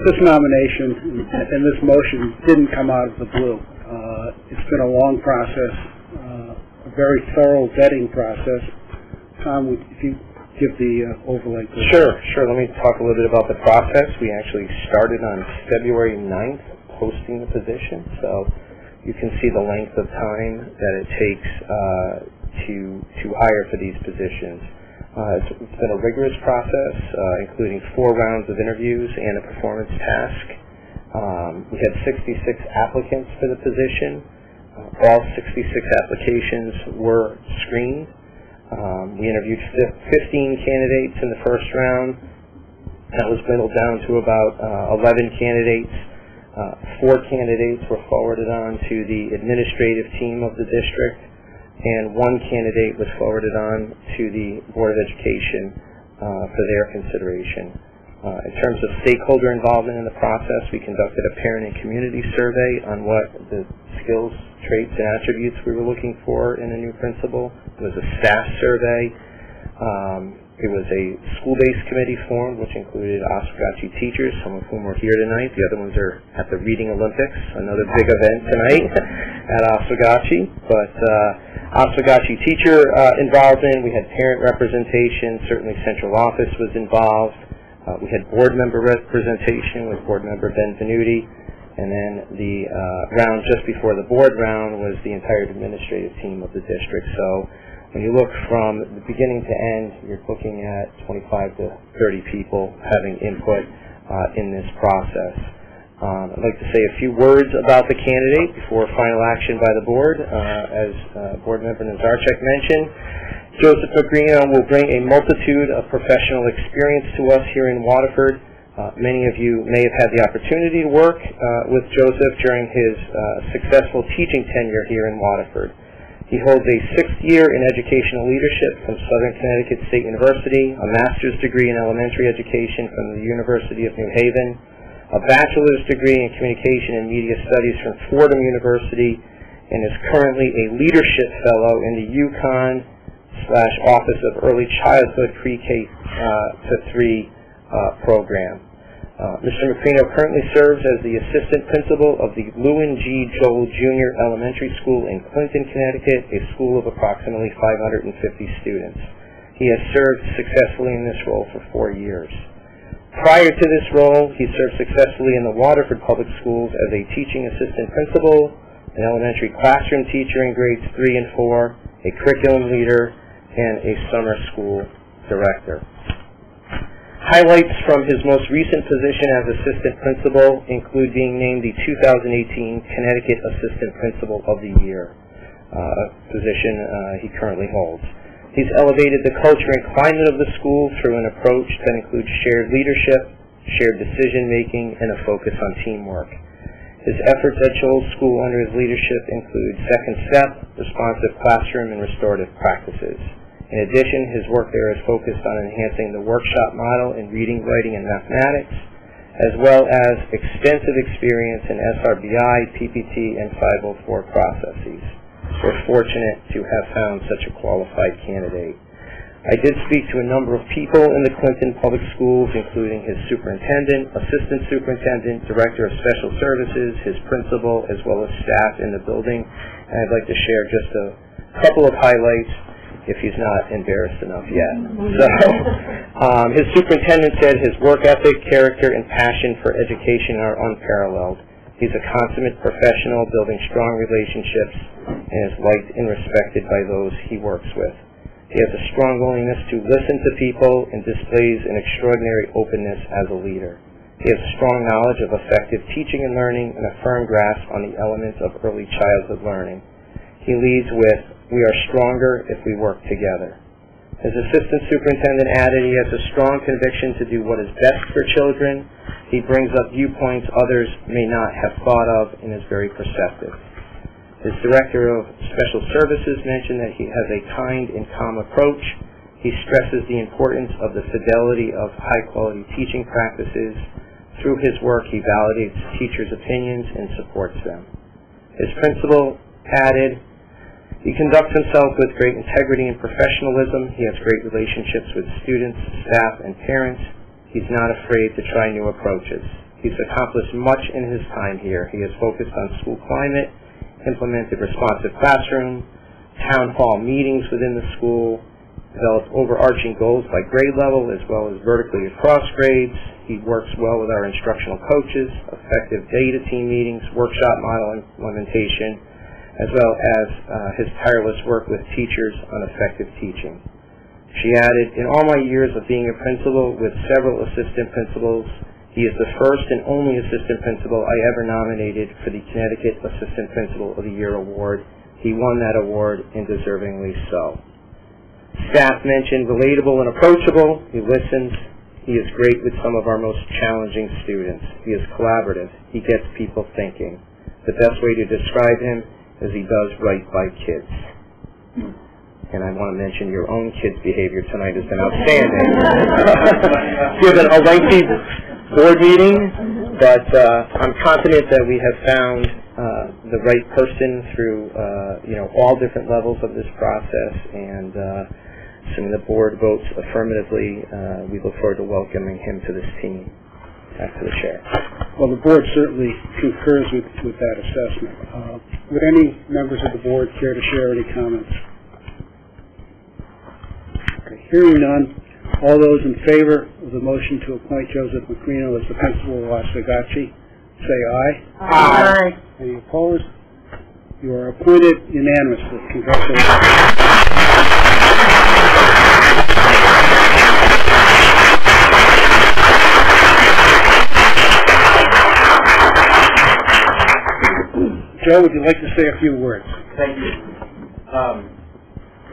This nomination and this motion didn't come out of the blue. Uh, It's been a long process, uh, a very thorough vetting process. Tom, would you give the uh, overlay? Sure, sure. Let me talk a little bit about the process. We actually started on February 9th posting the position, so you can see the length of time that it takes uh, to to hire for these positions. Uh, it's, it's been a rigorous process, uh, including four rounds of interviews and a performance task. Um, we had 66 applicants for the position. Uh, all 66 applications were screened. Um, we interviewed 15 candidates in the first round. That was whittled down to about uh, 11 candidates. Uh, four candidates were forwarded on to the administrative team of the district, and one candidate was forwarded on to the Board of Education uh, for their consideration. Uh, in terms of stakeholder involvement in the process, we conducted a parent and community survey on what the skills, traits, and attributes we were looking for in a new principal. It was a staff survey. Um, it was a school-based committee formed, which included Oswegatchie teachers, some of whom are here tonight. The other ones are at the Reading Olympics, another big event tonight at Oswegatchie. But uh, teacher uh, involvement, we had parent representation, certainly central office was involved. Uh, we had board member representation with board member Ben Venuti, and then the uh, round just before the board round was the entire administrative team of the district. So when you look from the beginning to end, you're looking at 25 to 30 people having input uh, in this process. Um, I'd like to say a few words about the candidate before final action by the board. Uh, as uh, Board Member Nazarchek mentioned, Joseph Macrino will bring a multitude of professional experience to us here in Waterford. Uh, many of you may have had the opportunity to work uh, with Joseph during his uh, successful teaching tenure here in Waterford. He holds a sixth year in educational leadership from Southern Connecticut State University, a master's degree in elementary education from the University of New Haven, a bachelor's degree in communication and media studies from Fordham University, and is currently a leadership fellow in the UConn slash Office of Early Childhood Pre-K uh, to 3 uh, program. Uh, Mr. Macrino currently serves as the assistant principal of the Lewin G. Joel Jr. Elementary School in Clinton, Connecticut, a school of approximately 550 students. He has served successfully in this role for four years. Prior to this role, he served successfully in the Waterford Public Schools as a teaching assistant principal, an elementary classroom teacher in grades 3 and 4, a curriculum leader, and a summer school director. Highlights from his most recent position as assistant principal include being named the 2018 Connecticut Assistant Principal of the Year, uh, position uh, he currently holds. He's elevated the culture and climate of the school through an approach that includes shared leadership, shared decision making, and a focus on teamwork. His efforts at Joel School under his leadership include Second Step, responsive classroom, and restorative practices. In addition, his work there is focused on enhancing the workshop model in reading, writing, and mathematics, as well as extensive experience in SRBI, PPT, and 504 processes. We're fortunate to have found such a qualified candidate. I did speak to a number of people in the Clinton Public Schools, including his superintendent, assistant superintendent, director of special services, his principal, as well as staff in the building. And I'd like to share just a couple of highlights if he's not embarrassed enough yet. So, um, his superintendent said his work ethic, character, and passion for education are unparalleled. He's a consummate professional, building strong relationships, and is liked and respected by those he works with. He has a strong willingness to listen to people and displays an extraordinary openness as a leader. He has a strong knowledge of effective teaching and learning and a firm grasp on the elements of early childhood learning. He leads with, we are stronger if we work together. His assistant superintendent added he has a strong conviction to do what is best for children. He brings up viewpoints others may not have thought of and is very perceptive. His director of special services mentioned that he has a kind and calm approach. He stresses the importance of the fidelity of high quality teaching practices. Through his work, he validates teachers' opinions and supports them. His principal added, he conducts himself with great integrity and professionalism. He has great relationships with students, staff, and parents. He's not afraid to try new approaches. He's accomplished much in his time here. He has focused on school climate, implemented responsive classroom, town hall meetings within the school, developed overarching goals by grade level as well as vertically across grades. He works well with our instructional coaches, effective data team meetings, workshop model implementation, as well as uh, his tireless work with teachers on effective teaching. She added, in all my years of being a principal with several assistant principals, he is the first and only assistant principal I ever nominated for the Connecticut Assistant Principal of the Year award. He won that award and deservingly so. Staff mentioned relatable and approachable. He listens. He is great with some of our most challenging students. He is collaborative. He gets people thinking. The best way to describe him as he does right by kids. And I want to mention your own kids' behavior tonight has been outstanding. Given a lengthy board meeting, but uh, I'm confident that we have found uh, the right person through uh, you know all different levels of this process, and uh, assuming the board votes affirmatively, uh, we look forward to welcoming him to this team. Back to the chair. Well, the board certainly concurs with, with that assessment. Uh, would any members of the board care to share any comments? Okay, hearing none, all those in favor of the motion to appoint Joseph Macrino as the principal of Oswegatchie, say aye. Aye. Any opposed? You are appointed unanimously. Congratulations. Joe, would you like to say a few words? Thank you. Um,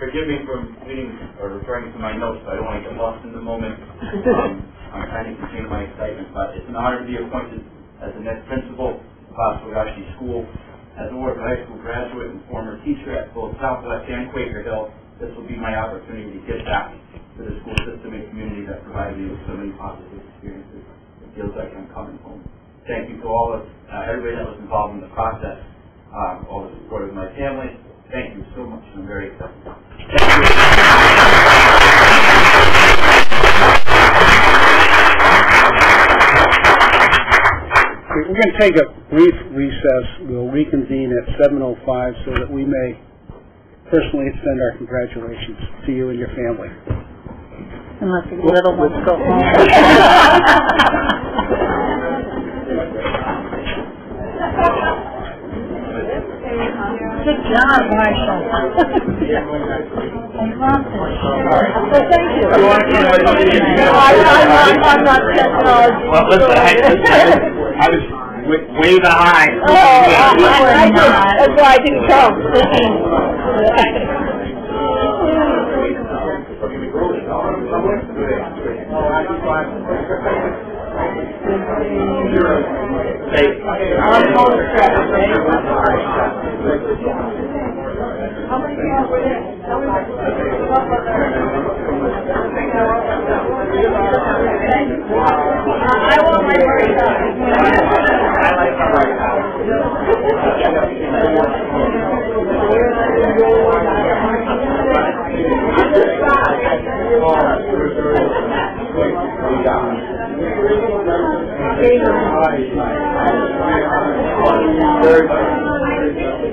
forgive me for reading or referring to my notes, but I don't want to get lost in the moment. Um, I'm trying to contain my excitement, but it's an honor to be appointed as the next principal of Oswegatchie School. As a Waterford High School graduate and former teacher at both Southwest and Quaker Hill, this will be my opportunity to give back to the school system and community that provided me with so many positive experiences. It feels like I'm coming home. Thank you to all of, uh, everybody that was involved in the process um, all the support of my family. Thank you so much. I'm very excited. We're going to take a brief recess. We'll reconvene at 7:05 so that we may personally extend our congratulations to you and your family. unless the little ones go home. Good job, Marshall. I love this. Well, thank you. You want to- I'm not, I'm technology. Well, listen, I, I was way, way behind. Oh, I, I did, that's why I didn't come. Very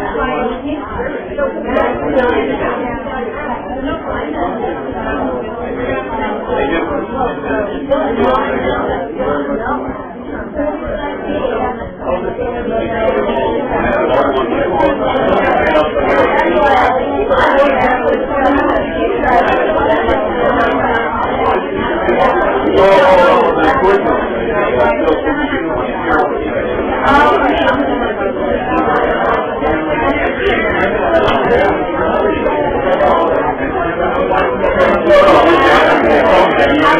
I want my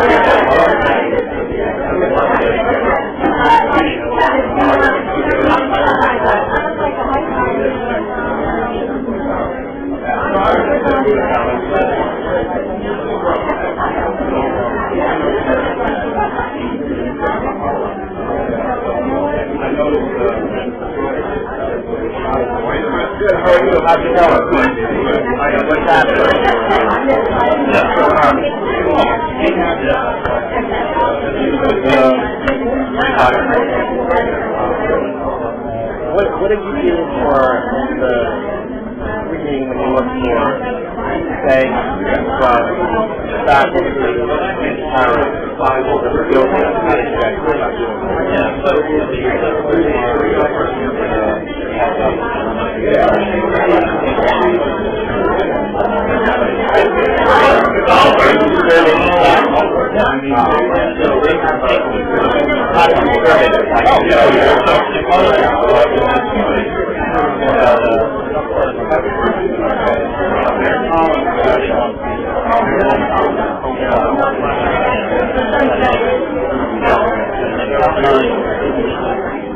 What,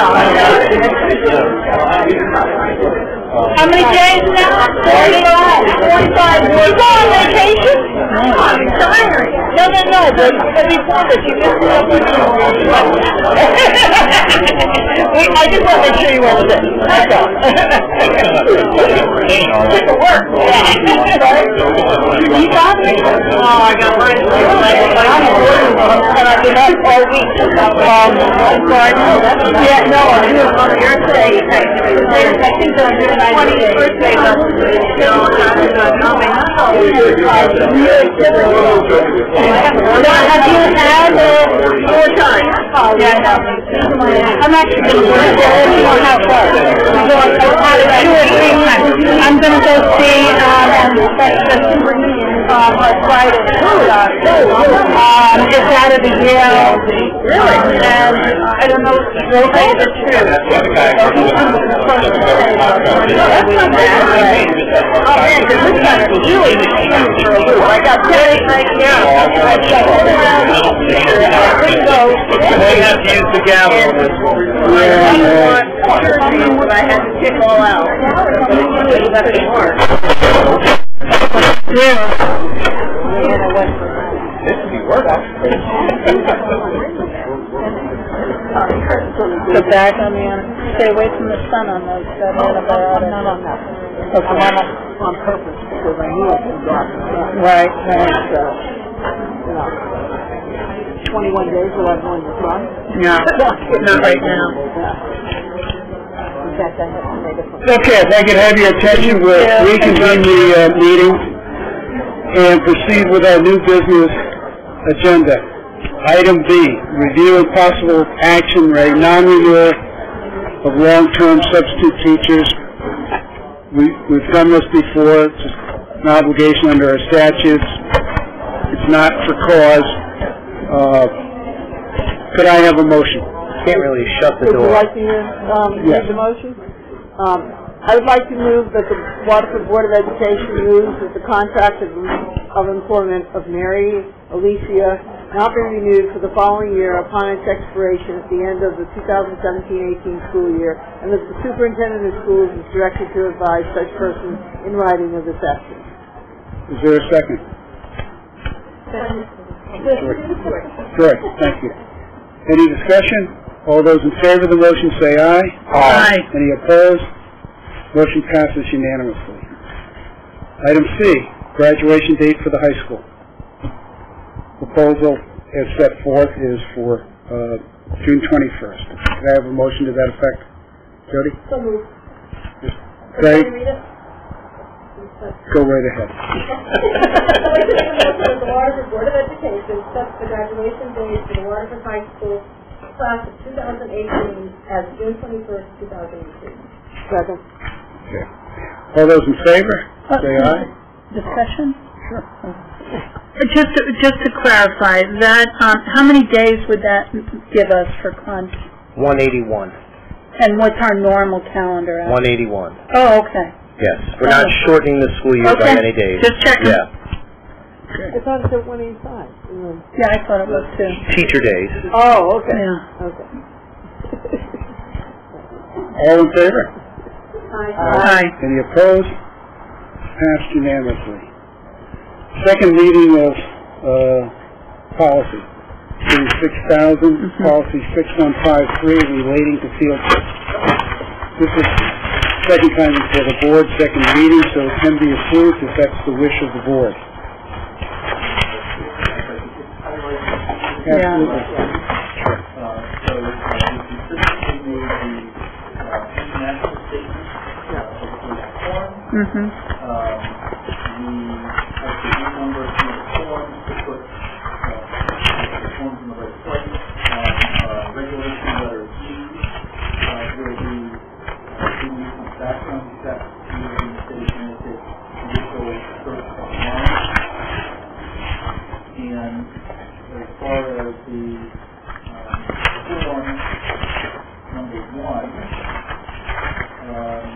How many days now? Forty-five. Forty-five. You go on vacation? I'm tired. No, no, no, but before this, you missed something. Wait, I just want to make sure you were with it. That's all. A work. You got me? Oh, I got mine. I'm and I've up all week. Um? Yeah, no, I'm doing on your day. I think the twenty-first day. No, I'm coming. Now, have you had uh, four times? Yeah, I have. I'm actually going to work there, you. So I've had it two or three times. I'm going to go see, um, um, on Friday. Um, it's out of the Yale. Really? And I don't know, they say it's true. Oh, man, 'cause this guy's really huge for a loop. I got Terry right now. I got windows. They have to use the gavel on this one. I had to kick all out. This would be work, actually. The back on the, stay away from the sun on those, that antibiotic. I'm not on that. Okay. I'm on, on purpose, because I knew it would drop. Right, right. So, you know, twenty-one days will have one to try. No, not right now. In I haven't made a. Okay, if I could have your attention, we'll Yeah. reconvene the uh, meeting and proceed with our new business agenda. Item B, review and possible action, rate non-renewal of long-term substitute teachers. We, we've done this before, it's an obligation under our statutes. It's not for cause. Uh, Could I have a motion? Can't really shut the Would you like to, um, Yes. make the motion? Um, I would like to move that the Waterford Board of Education moves that the contract of, of employment of Mary Alicia not be renewed for the following year upon its expiration at the end of the 2017-18 school year, and that the superintendent of schools is directed to advise such person in writing of this action. Is there a second? Correct, thank you. Any discussion? All those in favor of the motion say aye. Aye. Any opposed? Motion passes unanimously. Item C, graduation date for the high school. Proposal as set forth is for uh, June 21st. Can I have a motion to that effect? Jody? So moved. Craig, Can you read it? go right ahead. The Waterford Board of Education sets the graduation date for the Waterford High School class of 2018 as June 21st, 2018. Second. Okay. All those in favor, say aye. Discussion? Sure. Just, to- just to clarify, that, um, how many days would that give us for con, One eighty-one. and what's our normal calendar? at? One eighty-one. Oh, okay. Yes, we're not shortening the school year by Okay. any days. Just checking. Yeah, I thought it said one eighty-five. Yeah, I thought it was too. teacher days. Oh, okay. Yeah. Okay. All in favor? Aye. Aye. Any opposed? Passed unanimously. Second reading of, uh, policy. Thing six thousand, policy six one five three relating to field trips. This is second time before the board, second reading, so it can be approved if that's the wish of the board. Yeah. Absolutely. Uh, so, uh, we consistently move the, uh, international statement, uh, of the form. Mm-hmm. Um, we have to renumber some of the forms to put, uh, the forms in the right place. Um, uh, regulation letter E, uh, will be, uh, doing some background checks using the state mandated initial search online. And as far the, um, form number one, um,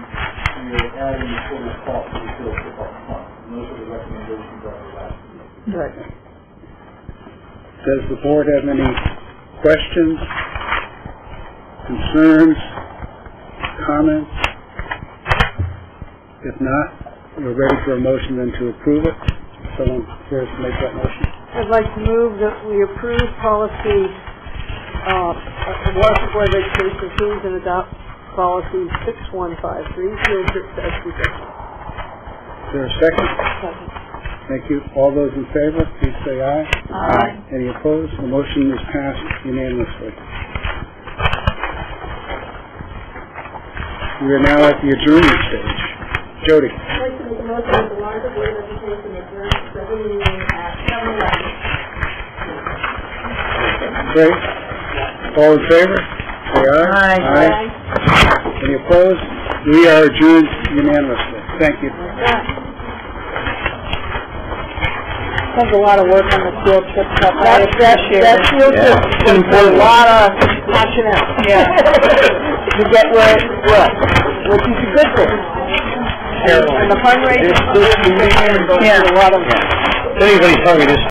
we're adding the total cost to the sales department fund. And those are the recommendations of the last meeting. Right. Does the board have any questions, concerns, comments? If not, we're ready for a motion then to approve it. Someone cares to make that motion? I'd like to move that we approve policy, uh, Waterford Board of Education approves and adopts policy six one five three, field trips as presented. Is there a second? Second. Thank you. All those in favor, please say aye. Aye. Any opposed? The motion is passed unanimously. We are now at the adjournment stage. Jody? I'd like to make a motion that the Waterford Board of Education adjourn its regular meeting at seven eleven. Great. All in favor? Say aye. Aye. Any opposed? We are adjourned unanimously. Thank you. That's a lot of work on the field trip stuff. I That, that, appreciate that it. field Yeah. trip was a lot of action out. Yeah. To get where it was, which is a good thing. And and the fundraising, Yeah. a lot of, If anybody's hungry, this